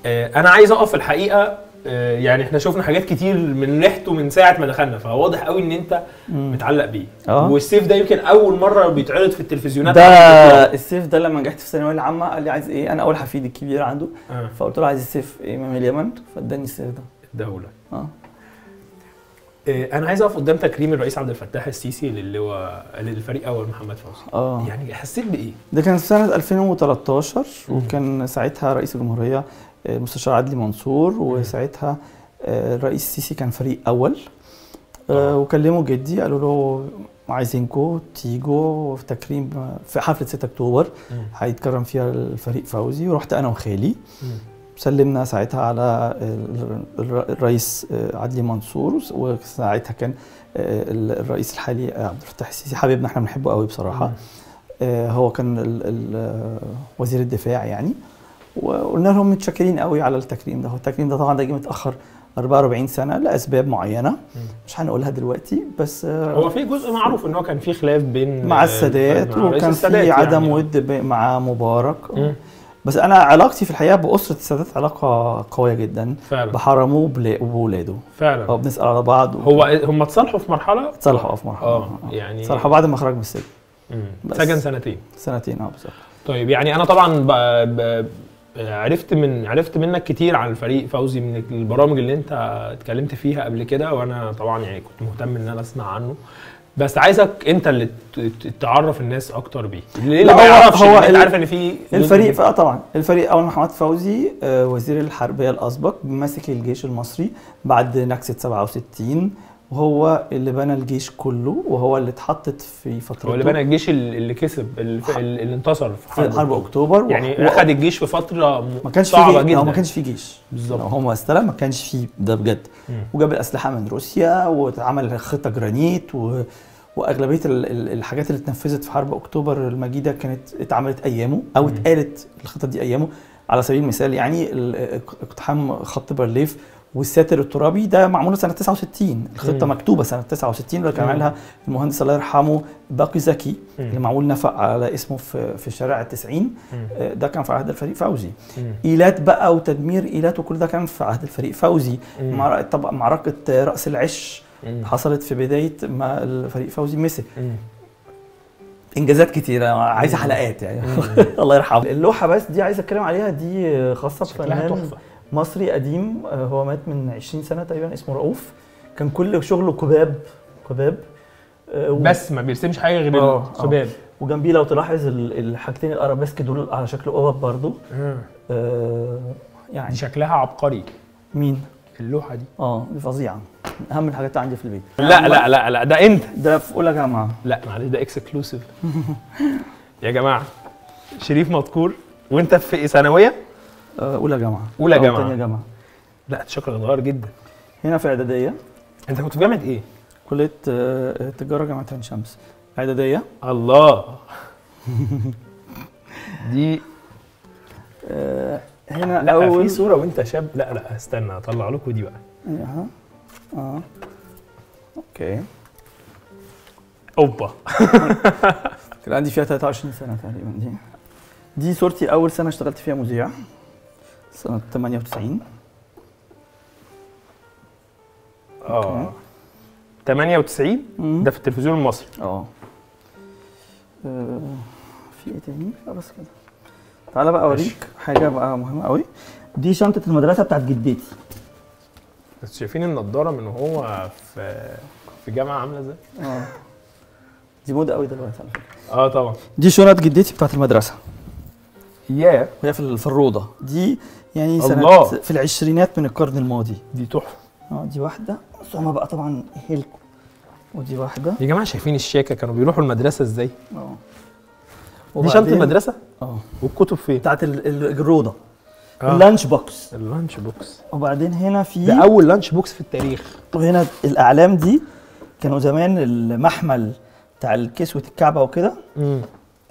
آه، أنا عايز أقف الحقيقة. آه، يعني إحنا شفنا حاجات كتير من ريحته من ساعة ما دخلنا فواضح قوي إن أنت. متعلق بيه. آه. والسيف ده يمكن أول مرة بيتعرض في التلفزيونات ده. السيف ده لما نجحت في الثانوية العامة قال لي عايز إيه؟ أنا أول حفيد الكبير عنده. آه، فقلت له عايز السيف امام اليمن. فاداني السيف ده. الدولة. آه آه، أنا عايز أقف قدام تكريم الرئيس عبد الفتاح السيسي للواء للفريق أول محمد فوزي. آه. يعني حسيت بإيه؟ ده كان سنة 2013 وكان ساعتها رئيس الجمهورية آه، المستشار عدلي منصور وساعتها آه، الرئيس السيسي كان فريق أول. آه، آه. وكلموا جدي قالوا له عايزينكم تيجوا في تكريم في حفلة 6 أكتوبر هيتكرم فيها الفريق فوزي. ورحت أنا وخالي. سلمنا ساعتها على ال- الر- الرئيس آه، عدلي منصور وساعتها كان آه، ال- الرئيس الحالي آه، عبد الفتاح السيسي. حبيبنا إحنا بنحبه قوي بصراحة. هو كان ال ال وزير الدفاع يعني. وقلنا لهم متشكرين قوي على التكريم ده. هو التكريم ده طبعا ده جه متأخر 44 سنة لاسباب معينة. مش هنقولها دلوقتي بس هو في جزء معروف إن هو كان في خلاف بين مع السادات وكان في عدم يعني. ود مع مبارك. مم. بس أنا علاقتي في الحقيقة بأسرة السادات علاقة قوية جدا. فعلا. بحرمه وبلا- وبولاده آه فعلا بنسأل على بعض. هو هم اتصالحوا في مرحلة؟ اتصالحوا في مرحلة. آه يعني اتصالحوا بعد ما خرج من السجن. سجن سنتين. سنتين آه بالظبط. طيب يعني أنا طبعا ب... ب... عرفت من عرفت منك كتير عن الفريق فوزي من البرامج اللي أنت اتكلمت فيها قبل كده وأنا طبعا يعني كنت مهتم إن أنا أسمع عنه. بس عايزك انت اللي تعرف الناس أكتر بيه. اللي لا، ما هو- يعرفش؟ هو انت عارف ان في الفريق آه طبعا. الفريق أول محمد فوزي آه، وزير الحربية الأسبق ماسك الجيش المصري بعد نكسة 67 وهو اللي بنى الجيش كله وهو اللي اتحطت في فترته. هو اللي بنى الجيش اللي كسب اللي, اللي انتصر في في حرب اكتوبر يعني و- أخذ الجيش في فترة ما كانش صعبة في جدا. ما كانش في جيش. بالظبط. هو ما استلم ما كانش فيه ده بجد. وجاب الأسلحة من روسيا واتعمل خطة جرانيت و... وأغلبية ال- ال- الحاجات اللي اتنفذت في حرب اكتوبر المجيدة كانت اتعملت أيامه أو. اتقالت الخطة دي أيامه. على سبيل المثال يعني اقتحام خط بارليف والساتر الترابي ده معموله سنة 69 الخطة مم. مكتوبة سنة 69 اللي كان. عاملها المهندس الله يرحمه باقي زكي مم. اللي معمول نفق على اسمه في في شارع التسعين مم. آه، ده كان في عهد الفريق فوزي. إيلات بقى وتدمير إيلات وكل ده كان في عهد الفريق فوزي. معركه طبعا معركه رأس العش مم. حصلت في بداية ما الفريق فوزي مسك. إنجازات كتيرة عايزة حلقات يعني. الله يرحمه اللوحة بس دي عايز أتكلم عليها دي خاصة بفنان تحفة مصري قديم آه، هو مات من 20 سنة تقريبا اسمه رؤوف. كان كل شغله قباب قباب. آه، و- بس ما بيرسمش حاجة غير آه،. القباب وجنبيه لو تلاحظ ال- الحاجتين الأرابيسك دول على شكل قبب برضو. آه، دي يعني شكلها عبقري. مين؟ اللوحة دي. آه دي فظيعة. من أهم الحاجات عندي في البيت. لا لا لا لا ده انت ده في أولى جامعة. لا معلش ده exclusive يا جماعة شريف مذكور وأنت في ثانوية؟ آه، أولى جامعة. أولى أو جامعة. تانية جامعة. لا شكلك اتغير جدا. هنا في إعدادية. أنت كنت في جامعة إيه؟ كلية آه، تجارة جامعة عين شمس. إعدادية. الله. دي آه، هنا لا اول في صورة وأنت شاب. لا لا استنى اطلع لكم دي بقى. أها. آه. أوكي. أوبا. كان عندي فيها 23 سنة تقريبا دي. دي صورتي أول سنة اشتغلت فيها مذيع. سنة 98 آه. 98 مم. ده في التلفزيون المصري. آه. آه، في إيه تاني؟ لا بس كده. تعالى بقى أوريك حاجة بقى مهمة قوي دي شنطة المدرسة بتاعت جدتي بس شايفين النضارة من وهو في في جامعة عاملة إزاي؟ آه. دي موضه قوي دلوقتي على فكرة. آه طبعا. دي شنط جدتي بتاعت المدرسة. ياه وهي في ال- في الروضه دي يعني سنة الله. في العشرينات من القرن الماضي. دي تحفة. آه دي واحدة. بس هما بقى طبعا هيلكو. ودي واحدة. يا جماعة شايفين الشياكة كانوا بيروحوا المدرسة إزاي؟ آه. دي شنطة المدرسة؟ آه. والكتب فين؟ بتاعت ال- ال- الروضة. آه. ال lunch box. ال lunch box. وبعدين هنا في ده أول lunch box في التاريخ. وهنا الأعلام دي كانوا زمان المحمل بتاع الكسوة الكعبة وكده. امم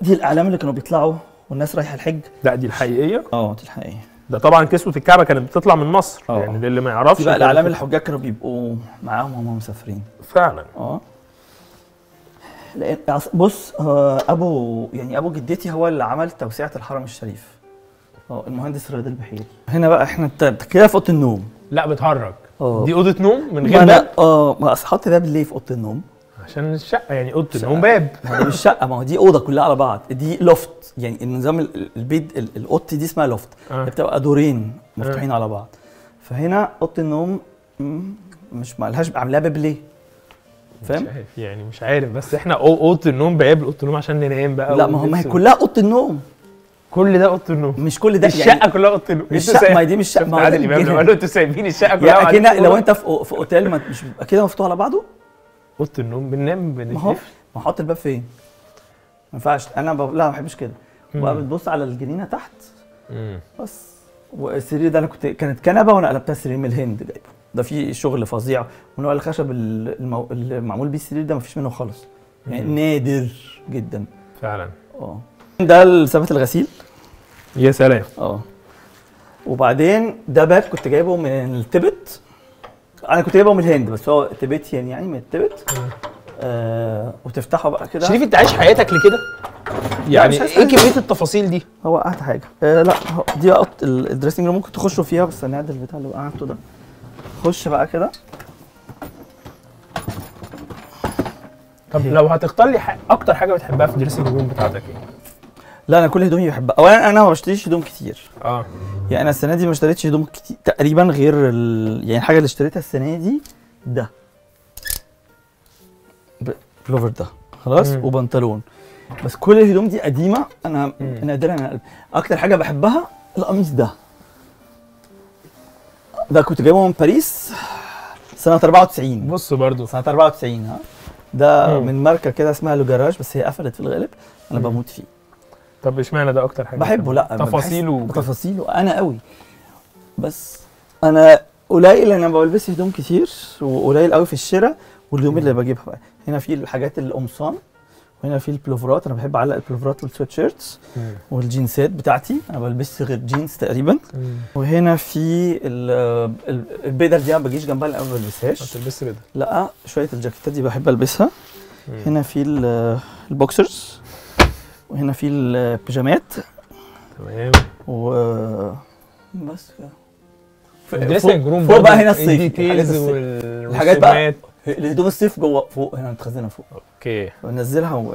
دي الأعلام اللي كانوا بيطلعوا والناس رايحة الحج. لا دي الحقيقية؟ آه دي الحقيقية. ده طبعا كسوة الكعبة كانت بتطلع من مصر. آه. يعني للي ما يعرفش بقى الأعلام الحجاج كانوا بيبقوا معاهم وهم مسافرين. فعلا. آه. بص آه، أبو يعني أبو جدتي هو اللي عمل توسعة الحرم الشريف. آه المهندس رياض البحيري. هنا بقى إحنا انت كده في أوضة النوم. لا بتهرج. آه. دي أوضة نوم من ما غير باب؟ أنا آه ما اصل حط باب ليه في أوضة النوم؟ عشان الشقة يعني أوضة. النوم باب ما مش شقة ما هو دي أوضة كلها على بعض. دي لوفت. يعني النظام ال- البيت ال- الأوضة دي اسمها لوفت. آه. بتبقى دورين مفتوحين على بعض. فهنا أوضة النوم مش مالهاش عاملاها باب ليه؟ فاهم؟ مش عارف يعني مش عارف. بس إحنا أوضة النوم باب أوضة النوم عشان ننام بقى لا ما هو ما هي كلها أوضة النوم. كل ده أوضة النوم. مش كل ده الشقه كلها أوضة النوم. سايب- ما هي دي مش شفت ما عادل إمام لما أنتوا سايبين الشقة كلها يعني أكيد لو أنت في أوتيل مش بيبقى كده مفتوح على بعضه؟ أوضة النوم بننام ما هو ما أحط الباب فين؟ ما ينفعش. أنا ب... لا ما بحبش كده. وبقى بتبص على الجنينة تحت. مم. بس. والسرير ده أنا كنت كانت كنبة وأنا قلبتها سرير من الهند جايبه. ده فيه شغل فظيع. ونوع الخشب ال- المو... اللي معمول بيه السرير ده مفيش منه خالص. يعني مم. نادر جدا. فعلا. آه. ده ثبت الغسيل؟ يا سلام. آه. وبعدين ده باب كنت جايبه من التبت. أنا كنت جايبه من الهند بس هو تبتيان يعني من التبت آه. وتفتحه بقى كده. شريف أنت عايش حياتك لكده يعني إيه. كمية التفاصيل دي؟ هو قعد حاجة. آه لا دي أوضة ال- dressing room ممكن تخشوا فيها بس نعدل البتاع اللي قعدته ده. خش بقى كده. طب لو هتختار لي ح- أكتر حاجة بتحبها في ال dressing room بتاعتك إيه؟ لا أنا كل هدومي بحبها. اولا أنا ما بشتريش هدوم كتير. آه. يعني أنا السنة دي ما اشتريتش هدوم كتير تقريبا غير ال... يعني الحاجة اللي اشتريتها السنة دي ده. بلوفر ده. خلاص؟ مم. وبنطلون. بس كل الهدوم دي قديمة أنا مم. نادرا. أنا أكتر حاجة بحبها القميص ده. ده كنت جايبه من باريس سنة 94 بص برضو. سنة 94 ها؟ ده مم. من ماركة كده اسمها لو جراج بس هي قفلت في الغالب. أنا مم. بموت فيه. طب اشمعنى ده أكتر حاجة بحبه لا تفاصيله. تفاصيله. أنا قوي. بس أنا قليل أنا ما بلبسش هدوم كتير وقليل قوي في الشراء والهدوم اللي بجيبها بقى. هنا في الحاجات القمصان وهنا في البلوفرات. أنا بحب أعلق البلوفرات وال sweatshirts مم. والجينزات بتاعتي. أنا بلبسش غير جينز تقريبا. مم. وهنا في ال- ال- البيدر دي ما بجيش جنبها لأن ما ما بلبسهاش. تلبس كده لا شوية الجاكيتات دي بحب ألبسها. مم. هنا في ال- ال boxers. وهنا في البيجامات. تمام. و بس كده. ال dressing room فوق بقى هنا الصيف. الحاجات بقى. الهدوم الصيف جوه فوق هنا متخزنة فوق. okay. بنزلها و...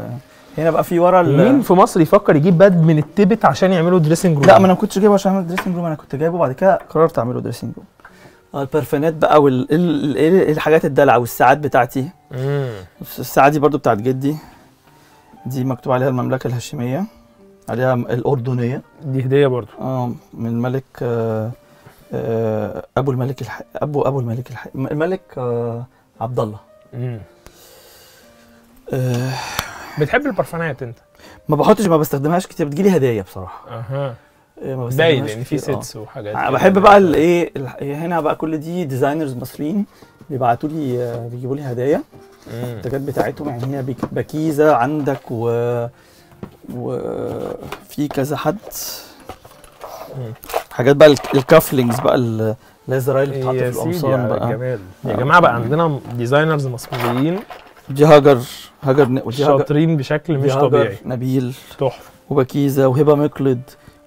هنا بقى في ورا ال... مين في مصر يفكر يجيب باب من التبت عشان يعمله dressing room لا ما أنا ما كنتش جايبه عشان أعمل dressing room أنا كنت جايبه بعد كده قررت أعمله dressing room آه البرفانات بقى وال ال... ال... الحاجات الدلع والساعات بتاعتي. الساعة دي برضو بتاعت جدي. دي مكتوب عليها المملكة الهاشمية عليها الأردنية دي هدية برضو آه من الملك آه آه أبو الملك الح... أبو أبو الملك الح... الملك آه عبد الله. آه بتحب البرفانات انت ما بحطش ما بستخدمهاش كتير بتجيلي هدايا بصراحة أها آه، ما باين إن في آه. sets وحاجات كده. بحب بقى الايه ال- هنا بقى كل دي designers مصريين بيبعتوا لي آه، بيجيبوا لي هدايا. المنتجات بتاعتهم يعني بك- بكيزة عندك و وفي كذا حد. حاجات بقى الك- ال cufflinks بقى ال- اللي هي بتتحط في القمصان بقى. يا آه. جماعة بقى عندنا designers مصريين. دي هاجر هاجر ودي شاطرين بشكل مش طبيعي. نبيل تحفة. وبكيزة وهبة مقلد.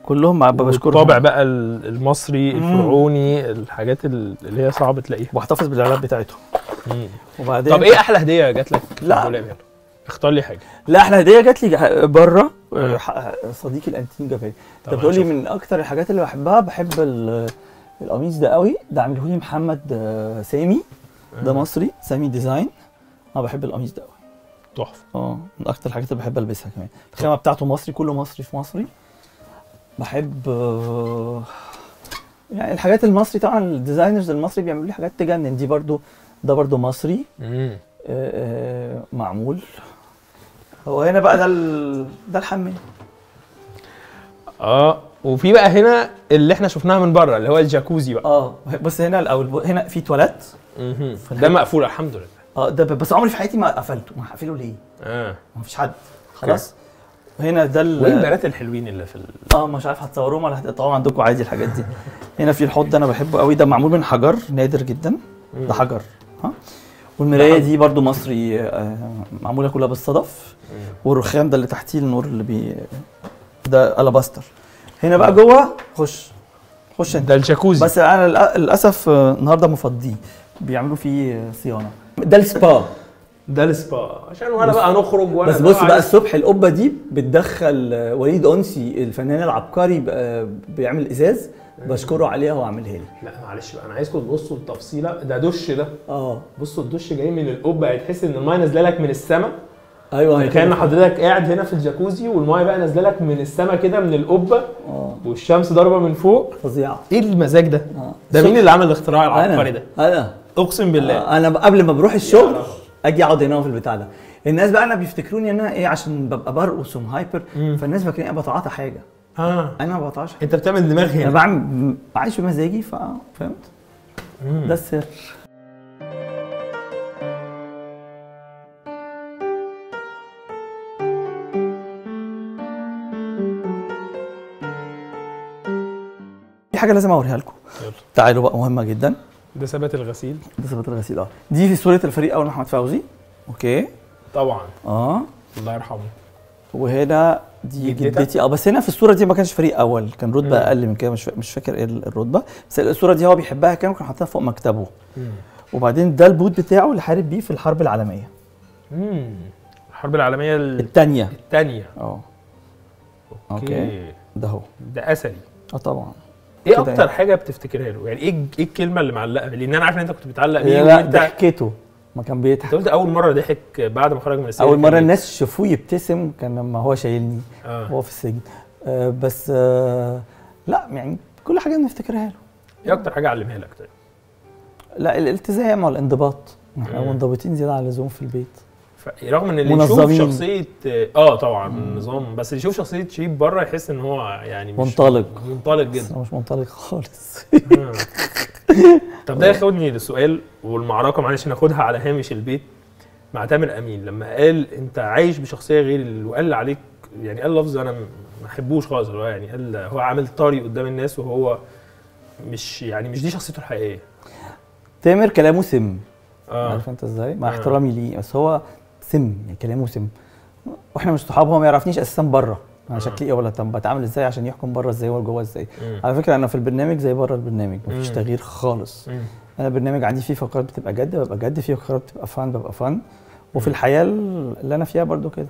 كلهم مع بشكرهم. الطابع بقى ال- المصري. الفرعوني الحاجات ال- اللي هي صعب تلاقيها. واحتفظ بالاعلانات بتاعتهم. مم. وبعدين طب إيه أحلى هدية جات لك لا. اختار لي حاجة. لا أحلى هدية جات لي بره آه. صديقي الأنتيم جابها لي. طب انت بتقول لي. من أكتر الحاجات اللي بحبها بحب ال- القميص ده قوي. ده عامله لي محمد آه، سامي. ده آه. مصري سامي design. أنا بحب القميص ده قوي. تحفة. آه من أكتر الحاجات اللي بحب ألبسها كمان. الخامة بتاعته مصري كله مصري في مصري. بحب آه، يعني الحاجات المصري طبعا ال designers المصري بيعملوا لي حاجات تجنن. دي برضو ده برضو مصري. آه، آه، معمول. هو هنا بقى ده. ده الحمام. آه وفي بقى هنا اللي إحنا شفناها من بره اللي هو الجاكوزي بقى. آه بص هنا الأول هنا في تواليت. ده مقفول الحمد لله. آه ده بس عمري في حياتي ما قفلته. ما هقفله ليه؟ آه. ما فيش حد. خلاص. هنا ده ال- وإيه البنات الحلوين اللي في ال... آه مش عارف هتصوروهم ولا هتقطعوهم عندكم عادي الحاجات دي. هنا في الحوض ده أنا بحبه قوي. ده معمول من حجر نادر جدا. ده حجر. ها؟ والمراية دي برضو مصري آه، معمولة كلها بالصدف. والرخام ده اللي تحتيه النور اللي بي ده الاباستر. هنا بقى جوه خش. خش انت. ده الجاكوزي. بس أنا للأسف آه، النهارده مفضيه بيعملوا فيه صيانة. ده السبا. ده السبا. عشان وأنا بقى نخرج وأنا بس بص بقى عايز- الصبح القبة دي بتدخل آه، وليد أنسي الفنان العبقري بيعمل إزاز. بشكره عليها وعاملها لي. لا معلش بقى أنا عايزكم تبصوا التفصيله ده دش ده. آه. بصوا الدش جاي من القبة هتحس إن المايه نازلة لك من السماء أيوه هي كأن. حضرتك قاعد هنا في الجاكوزي والمايه بقى نازلة لك من السماء كده من القبة آه. والشمس ضاربة من فوق. فظيعة. إيه المزاج ده؟ آه. ده مين اللي عمل الاختراع العبقري ده؟ أنا. أقسم بالله. آه، أنا قبل ما بروح الشغل. أجي أقعد هنا في البتاع ده. الناس بقى أنا بيفتكروني أنا إيه عشان ببقى برقص ومهايبر. فالناس فاكرين أنا بتعاطى حاجة. آه. أنا ما حاجة أنت بتعمل دماغ أنا هنا بعمل عايش بمزاجي ف فهمت؟ مم. ده السر. في حاجة لازم أوريها لكم. يلا. تعالوا بقى مهمة جدا. ده سبت الغسيل. ده سبت الغسيل آه. دي في صورة الفريق أول محمد فوزي. okay. طبعا. آه. الله يرحمه. وهنا دي؟ جدتي آه بس هنا في الصورة دي ما كانش فريق أول كان رتبة مم. أقل من كده مش مش فاكر إيه الرتبة. بس الصورة دي هو بيحبها كان كان حاططها فوق مكتبه. وبعدين ده البوت بتاعه اللي حارب بيه في الحرب العالمية. امم الحرب العالمية الثانية الثانية آه. أوكي. ده هو. ده أثري. آه طبعا. إيه أكتر يعني. حاجة بتفتكرها له؟ يعني إيه إيه الكلمة اللي معلقة؟ لأن أنا عارف إن أنت كنت بتعلق بيه لا, ضحكته ما كان بيضحك. قلت أول مرة ضحك بعد ما خرج من السجن أول مرة الناس شافوه يبتسم كان لما هو شايلني آه. وهو في السجن. آه بس آه لا يعني كل حاجة بنفتكرها له. إيه أكتر حاجة علمها لك طيب؟ لا الالتزام والانضباط إحنا مم. منضبطين زيادة عن اللزوم في البيت. رغم إن اللي يشوف. شخصية آه طبعا النظام بس اللي يشوف شخصية شريف بره يحس إن هو يعني مش منطلق. منطلق جدا. مش منطلق خالص. آه. طب ده ياخدني للسؤال والمعركة معلش ناخدها على هامش البيت مع تامر أمين لما قال أنت عايش بشخصية غير اللي وقال عليك يعني قال لفظ أنا ما أحبوش خالص يعني قال هو عامل طري قدام الناس وهو مش يعني مش دي شخصيته الحقيقية. تامر كلامه سم. آه. عارف أنت إزاي؟ مع آه. احترامي ليه بس هو سم يعني كلامه سم. وإحنا مش صحاب هو ما يعرفنيش أساسا بره. أنا آه. شكلي إيه ولا طب بتعامل إزاي عشان يحكم بره إزاي ولا جوه إزاي مم. على فكرة أنا في البرنامج زي بره البرنامج مفيش مم. تغيير خالص مم. أنا البرنامج عندي فيه فقرات بتبقى جد ببقى جد فيه فقرات بتبقى فن ببقى فن وفي. الحياة اللي أنا فيها برضو كده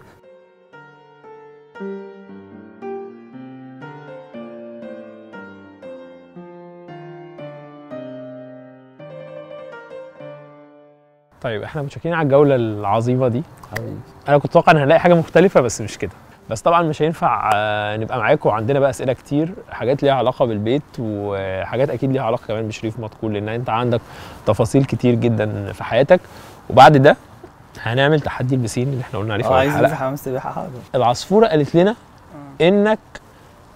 طيب إحنا متشكرين على الجولة العظيمة دي حبيبي أنا كنت أتوقع إن هنلاقي حاجة مختلفة بس مش كده بس طبعا مش هينفع آه، نبقى معاكم. وعندنا بقى أسئلة كتير حاجات ليها علاقة بالبيت وحاجات أكيد ليها علاقة كمان بشريف مدخول لأن أنت عندك تفاصيل كتير جدا في حياتك. وبعد ده هنعمل تحدي البسين اللي إحنا قلنا عليه في عايز الحلقة. انزل حمام سباحه حاضر العصفورة قالت لنا إنك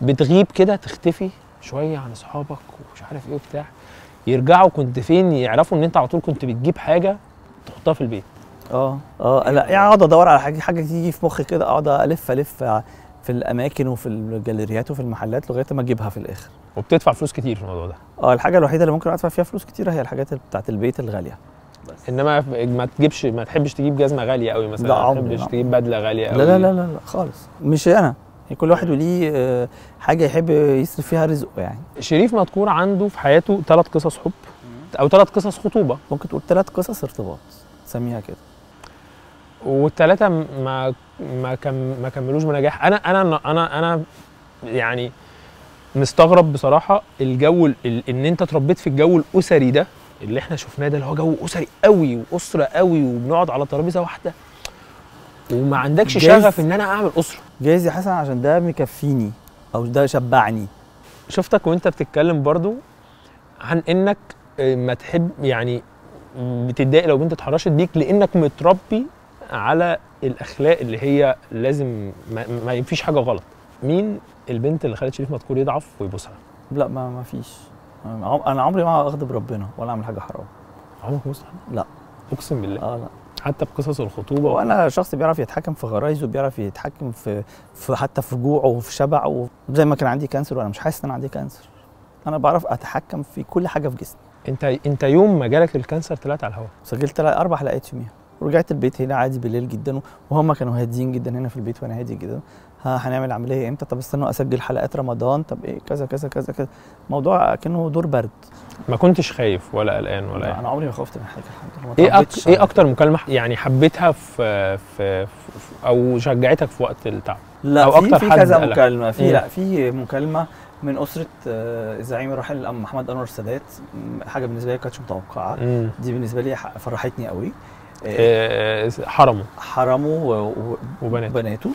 بتغيب كده تختفي شوية عن أصحابك ومش عارف إيه وبتاع. يرجعوا كنت فين يعرفوا إن أنت على طول كنت بتجيب حاجة تحطها في البيت. آه آه لا يعني اقعد ادور على حاجة حاجة تيجي في مخي كده اقعد الف الف في الاماكن وفي الجاليريات وفي المحلات لغاية ما اجيبها في الآخر. وبتدفع فلوس كتير في الموضوع ده. آه الحاجة الوحيدة اللي ممكن ادفع فيها فلوس كتير هي الحاجات بتاعت البيت الغالية. انما ما تجيبش ما تحبش تجيب جزمة غالية قوي مثلا لا ما تحبش. تجيب بدلة غالية قوي لا لا لا لا, لا خالص. مش أنا. يعني كل واحد وليه آه، حاجة يحب يصرف فيها رزقه يعني. شريف مذكور عنده في حياته ثلاث قصص حب أو ثلاث قصص خطوبة. ممكن تقول ثلاث قصص ارتباط. سميها كده. والثلاثه ما ما كم ما كملوش بنجاح. أنا أنا أنا أنا يعني مستغرب بصراحة الجو ال- إن أنت اتربيت في الجو الأسري ده اللي إحنا شفناه ده اللي هو جو أسري قوي وأسرة قوي وبنقعد على ترابيزة واحدة. وما عندكش شغف إن أنا أعمل أسرة. جايز يا حسن عشان ده مكفيني أو ده شبعني. شفتك وأنت بتتكلم برضو عن إنك آه، ما تحب يعني بتتضايق لو بنت اتحرشت بيك لإنك متربي على الأخلاق اللي هي لازم ما, ما فيش حاجة غلط. مين البنت اللي خلت شريف مذكور يضعف ويبوسها لا ما ما فيش. أنا عمري ما أغضب ربنا ولا أعمل حاجة حرام. عمرك بوستها لا. أقسم بالله. آه لا. حتى بقصص الخطوبة وأنا شخص بيعرف يتحكم في غرايزه بيعرف يتحكم في, في حتى في جوعه وفي شبعه زي ما كان عندي cancer وأنا مش حاسس إن أنا عندي cancer. أنا بعرف أتحكم في كل حاجة في جسمي. انت أنت يوم ما جالك ال cancer طلعت على الهواء سجلت أربع حلقات يوميها ورجعت البيت هنا عادي بالليل جدا وهم كانوا هاديين جدا هنا في البيت وأنا هادي جدا. ها هنعمل عملية إمتى؟ طب استنوا أسجل حلقات رمضان. طب إيه؟ كذا كذا كذا كذا. موضوع كأنه دور برد. ما كنتش خايف ولا قلقان ولا لا إيه؟ أنا عمري ما خفت من حاجة الحمد لله. ما إيه أك... إيه أكتر مكالمة يعني حبيتها في في, في أو شجعتك في وقت التعب؟ لا أو في أكتر في كذا. مكالمة. في مم. لا في مكالمة من أسرة آه، الزعيم الراحل الأم محمد أنور السادات. حاجة بالنسبة لي كانتش متوقعة. دي بالنسبة لي فرحتني قوي. حرمه. حرمه و- وبناته. وبناته.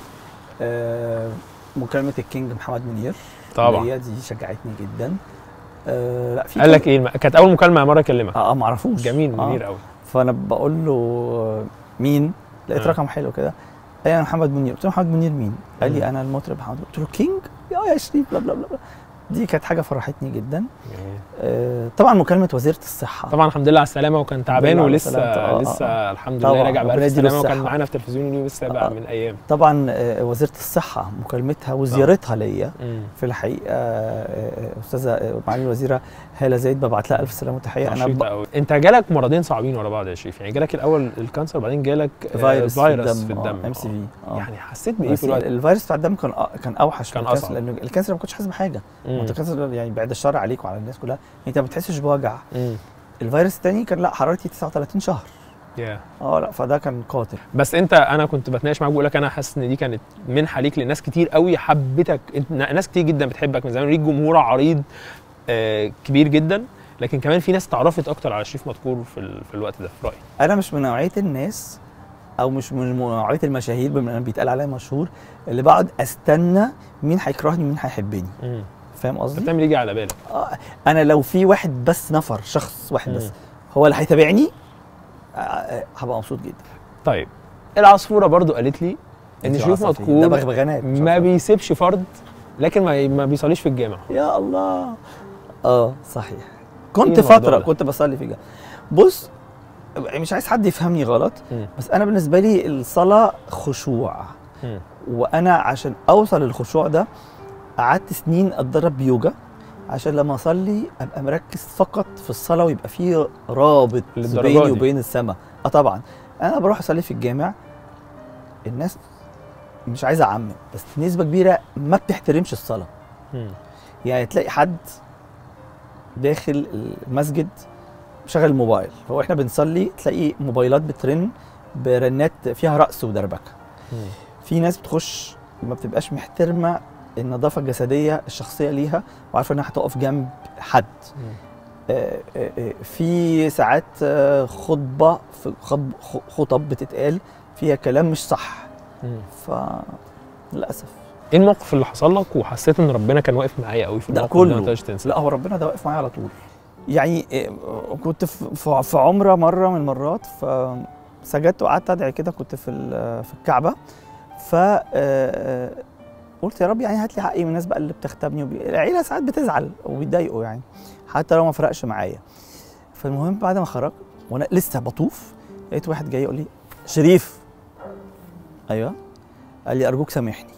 آه، مكالمة ال King محمد منير. طبعا. هي دي شجعتني جدا. آه، لا في قال لك إيه كانت أول مكالمة مرة اكلمك آه آه، ما اعرفوش جميل آه. منير قوي فأنا بقول له آه، مين؟ لقيت آه. رقم حلو كده. قال لي أنا محمد منير. قلت له محمد منير مين؟ قال. لي أنا المطرب. محمد قلت له King؟ يا يا شريف blah blah blah. دي كانت حاجة فرحتني جدا. آه، طبعا مكالمة وزيرة الصحة. طبعا الحمد لله على السلامة وكان تعبان ولسه. آه، آه، لسه الحمد لله راجع ربنا بألف يديله سلامه وكان. معانا في التلفزيون اليوم لسه آه. بقى من أيام. طبعا آه، وزيرة الصحة مكالمتها وزيارتها ليا. في الحقيقة. آه، آه، أستاذة آه، معالي الوزيرة هالة زايد ببعت لها ألف سلامة وتحية. أنا ب... أنت جالك مرضين صعبين ورا بعض يا شريف. يعني جالك الأول ال cancer وبعدين جالك آه، فيروس, فيروس في الدم. MCV آه. يعني حسيت بإيه في الوقت؟ الفيروس بتاع الدم كان كان أوحش كان أصعب. لأنه ال cancer ما كنتش حاسس بحاجة. ال cancer يعني بعد الشر عليك وعلى الناس كلها. انت ما بتحسش بوجع. الفيروس الثاني كان لا حرارتي 39 شهر. يا. آه لا فده كان قاتل. بس انت أنا كنت بتناقش معاك بقول لك أنا حاسس ان دي كانت منحة ليك لناس كتير قوي حبتك. ناس كتير جدا بتحبك من زمان. ليك جمهور عريض آه كبير جدا. لكن كمان في ناس اتعرفت أكتر على شريف مذكور في, ال... في الوقت ده في رأيي. أنا مش من نوعية الناس أو مش من نوعية المشاهير بما إن بيتقال عليا مشهور اللي بقعد استنى مين هيكرهني مين هيحبني. فاهم انت قصدي بتعمل يجي على بالك آه أنا لو في واحد بس نفر شخص واحد بس. هو اللي هيتابعني آه، آه، هبقى مبسوط جدا طيب العصفورة برضو قالت لي إن شريف مذكور بغبغانات ما. بيسيبش فرد لكن ما, ما بيصليش في الجامع يا الله آه صحيح كنت الموضوع فترة ده؟ كنت بصلي في الجامع بص مش عايز حد يفهمني غلط مم. بس أنا بالنسبة لي الصلاة خشوع مم. وأنا عشان أوصل للخشوع ده قعدت سنين أتدرب بيوجا عشان لما أصلي أبقى مركز فقط في الصلاة ويبقى في رابط بيني؟ وبين السماء آه طبعا أنا بروح أصلي في الجامع الناس مش عايز أعمم بس نسبة كبيرة ما بتحترمش الصلاة مم. يعني تلاقي حد داخل المسجد شغل الموبايل هو إحنا بنصلي تلاقي موبايلات بترن برنات فيها رقص ودربكة. في ناس بتخش ما بتبقاش محترمة النظافة الجسدية الشخصية ليها وعارفة إنها هتقف جنب حد. آه، آه، آه، في ساعات خطبة في خطب بتتقال فيها كلام مش صح. ف للأسف. إيه الموقف اللي حصل لك وحسيت إن ربنا كان واقف معايا قوي في ده الموقف كله. ما تقدرش تنسى. لا هو ربنا ده واقف معايا على طول. يعني كنت في- عمرة مرة من المرات فسجدت وقعدت أدعي كده كنت في في الكعبة. ف قلت يا رب يعني هات لي حقي من الناس بقى اللي بتختبني وبي... العيلة ساعات بتزعل وبيتضايقوا يعني حتى لو ما فرقش معايا. فالمهم بعد ما خرجت وأنا لسه بطوف لقيت واحد جاي يقول لي شريف. أيوه. قال لي أرجوك سامحني.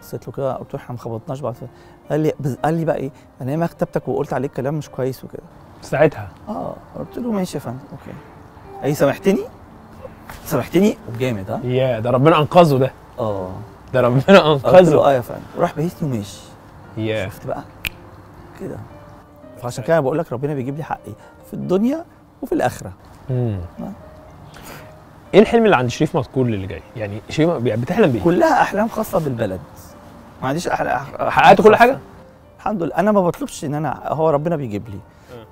بصيت له كده قلت له إحنا ما خبطناش بعض. قال لي بز- قال لي بقى إيه أنا ياما كتبتك وقلت عليك كلام مش كويس وكده. ساعتها؟ آه. قلت له ماشي يا فندم okay. اي سامحتني؟ سامحتني؟ وجامد ها يا ده ربنا أنقذه ده. آه. ده ربنا أنقذه. آه يا فندم. وراح بهيتني وماشي يا شفت بقى؟ كده. فعشان كده بقول لك ربنا بيجيب لي حقي في الدنيا وفي الآخرة. مم. إيه الحلم اللي عند شريف مذكور اللي جاي؟ يعني شريف بتحلم بايه كلها أحلام خاصة بالبلد. ما عنديش احلام حققت كل حاجة؟ الحمد لله. أنا ما بطلبش إن أنا هو ربنا بيجيب لي.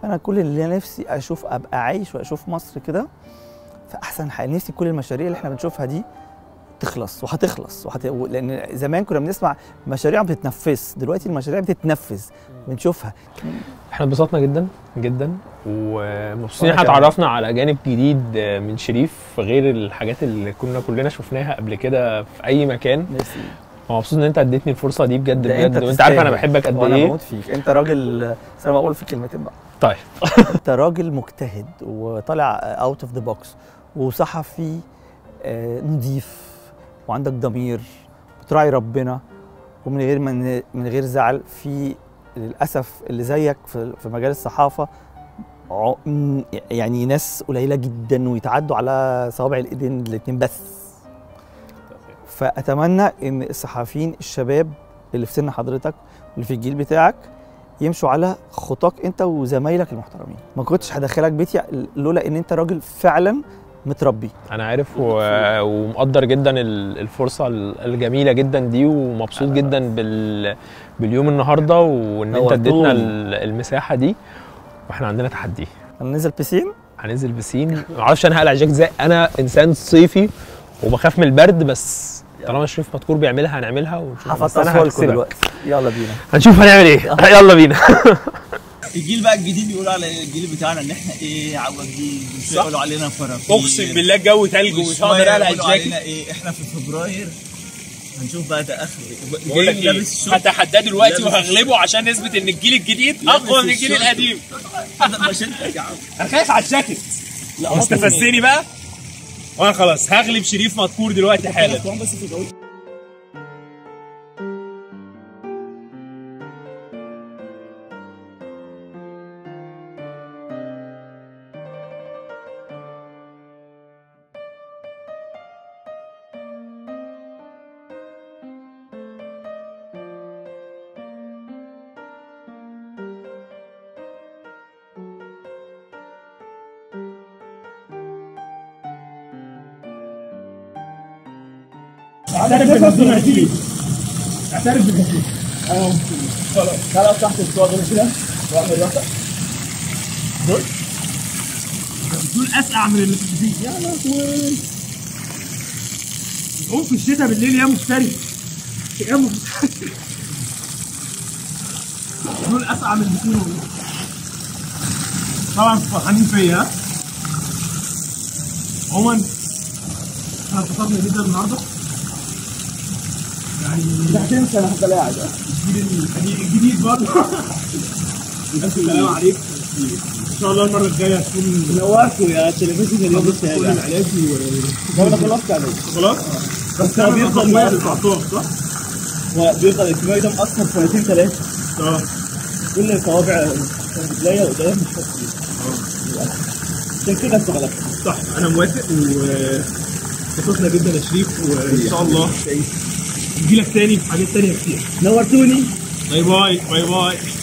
أنا كل اللي نفسي أشوف أبقى عايش وأشوف مصر كده في احسن حال نفسي كل المشاريع اللي إحنا بنشوفها دي تخلص وهتخلص وهت... لأن زمان كنا بنسمع مشاريع ما بتتنفذ دلوقتي المشاريع بتتنفذ بنشوفها. إحنا اتبسطنا جدا جدا. ومبسوطين إحنا. اتعرفنا على جانب جديد من شريف غير الحاجات اللي كنا كلنا شفناها قبل كده في أي مكان. نفسي ومبسوط إن أنت أديتني الفرصة دي بجد بجد. وأنت عارف أنا بحبك قد وأنا إيه. بموت فيك. أنت راجل بس أنا بقول في كلمتين بقى. طيب. أنت راجل مجتهد وطالع out of the box وصحفي آه، نضيف. وعندك ضمير بتراعي ربنا ومن غير من من غير زعل في للأسف اللي زيك في مجال الصحافة يعني ناس قليلة جدا ويتعدوا على صوابع الإيدين الاتنين بس. فأتمنى إن الصحفيين الشباب اللي في سن حضرتك واللي في الجيل بتاعك يمشوا على خطاك أنت وزمايلك المحترمين. ما كنتش هدخلك بيتي لولا إن أنت راجل فعلا متربي. أنا عارف و... ومقدر جدا ال- الفرصة ال- الجميلة جدا دي ومبسوط جدا بال... باليوم النهارده وإن أنت. اديتنا ال- المساحة دي وإحنا عندنا تحدي. أنا نزل بيسين هننزل بسين. معرفش أنا هقلع جاكيت إزاي. أنا إنسان صيفي وبخاف من البرد بس طالما شريف مذكور بيعملها هنعملها ونشوف. بس أنا هفطسه لكم. دلوقتي يلا بينا. هنشوف هنعمل إيه. يلا بينا. الجيل بقى الجديد بيقولوا على الجيل بتاعنا ان إحنا إيه عواجيز. يقولوا علينا فرافير اقسم بالله الجو تلج ومش هقدر اقلع الجاكيت إيه إحنا في فبراير. هنشوف بقى ده آخر بقول لك إيه هتحداه دلوقتي وهغلبه عشان نثبت إن الجيل الجديد أقوى من الجيل. القديم. هذا مشيتك يا عم. أنا خايف على الجاكيت. لا واستفزني بقى؟ وأنا خلاص هغلب شريف مذكور دلوقتي حالا. اعترف دي اعترف بالهزيمه آه خلاص خلاص تحت الصوت كده واعمل راسك دول دول اسقع من اللي في يا لهوي بتقوم في الشتاء بالليل يا مفتري. يا مفتري. دول اسقع من البسين والله طبعا فرحانين فيا؟ عموما إحنا اتبسطنا جدا النهارده. لا تنسى أنا هفضل قاعد الجيل الجديد برضه الف سلام عليك ان شاء الله المره الجايه هتكون نورتوا يا تلفزيون اليوم كل العلاج و أنا خلصت عليك خلاص بس هو بيفضل يقطعوه صح؟ هو بيفضل الكيماوي ده مأثر سنتين ثلاثة آه كل صوابع رجليا وقدام مش فاكر عشان كده استغلت صح أنا موافق وانبسطنا جدا يا شريف وان شاء الله نجيلك تاني في حاجات تانية كتير. نورتوني. bye bye bye bye.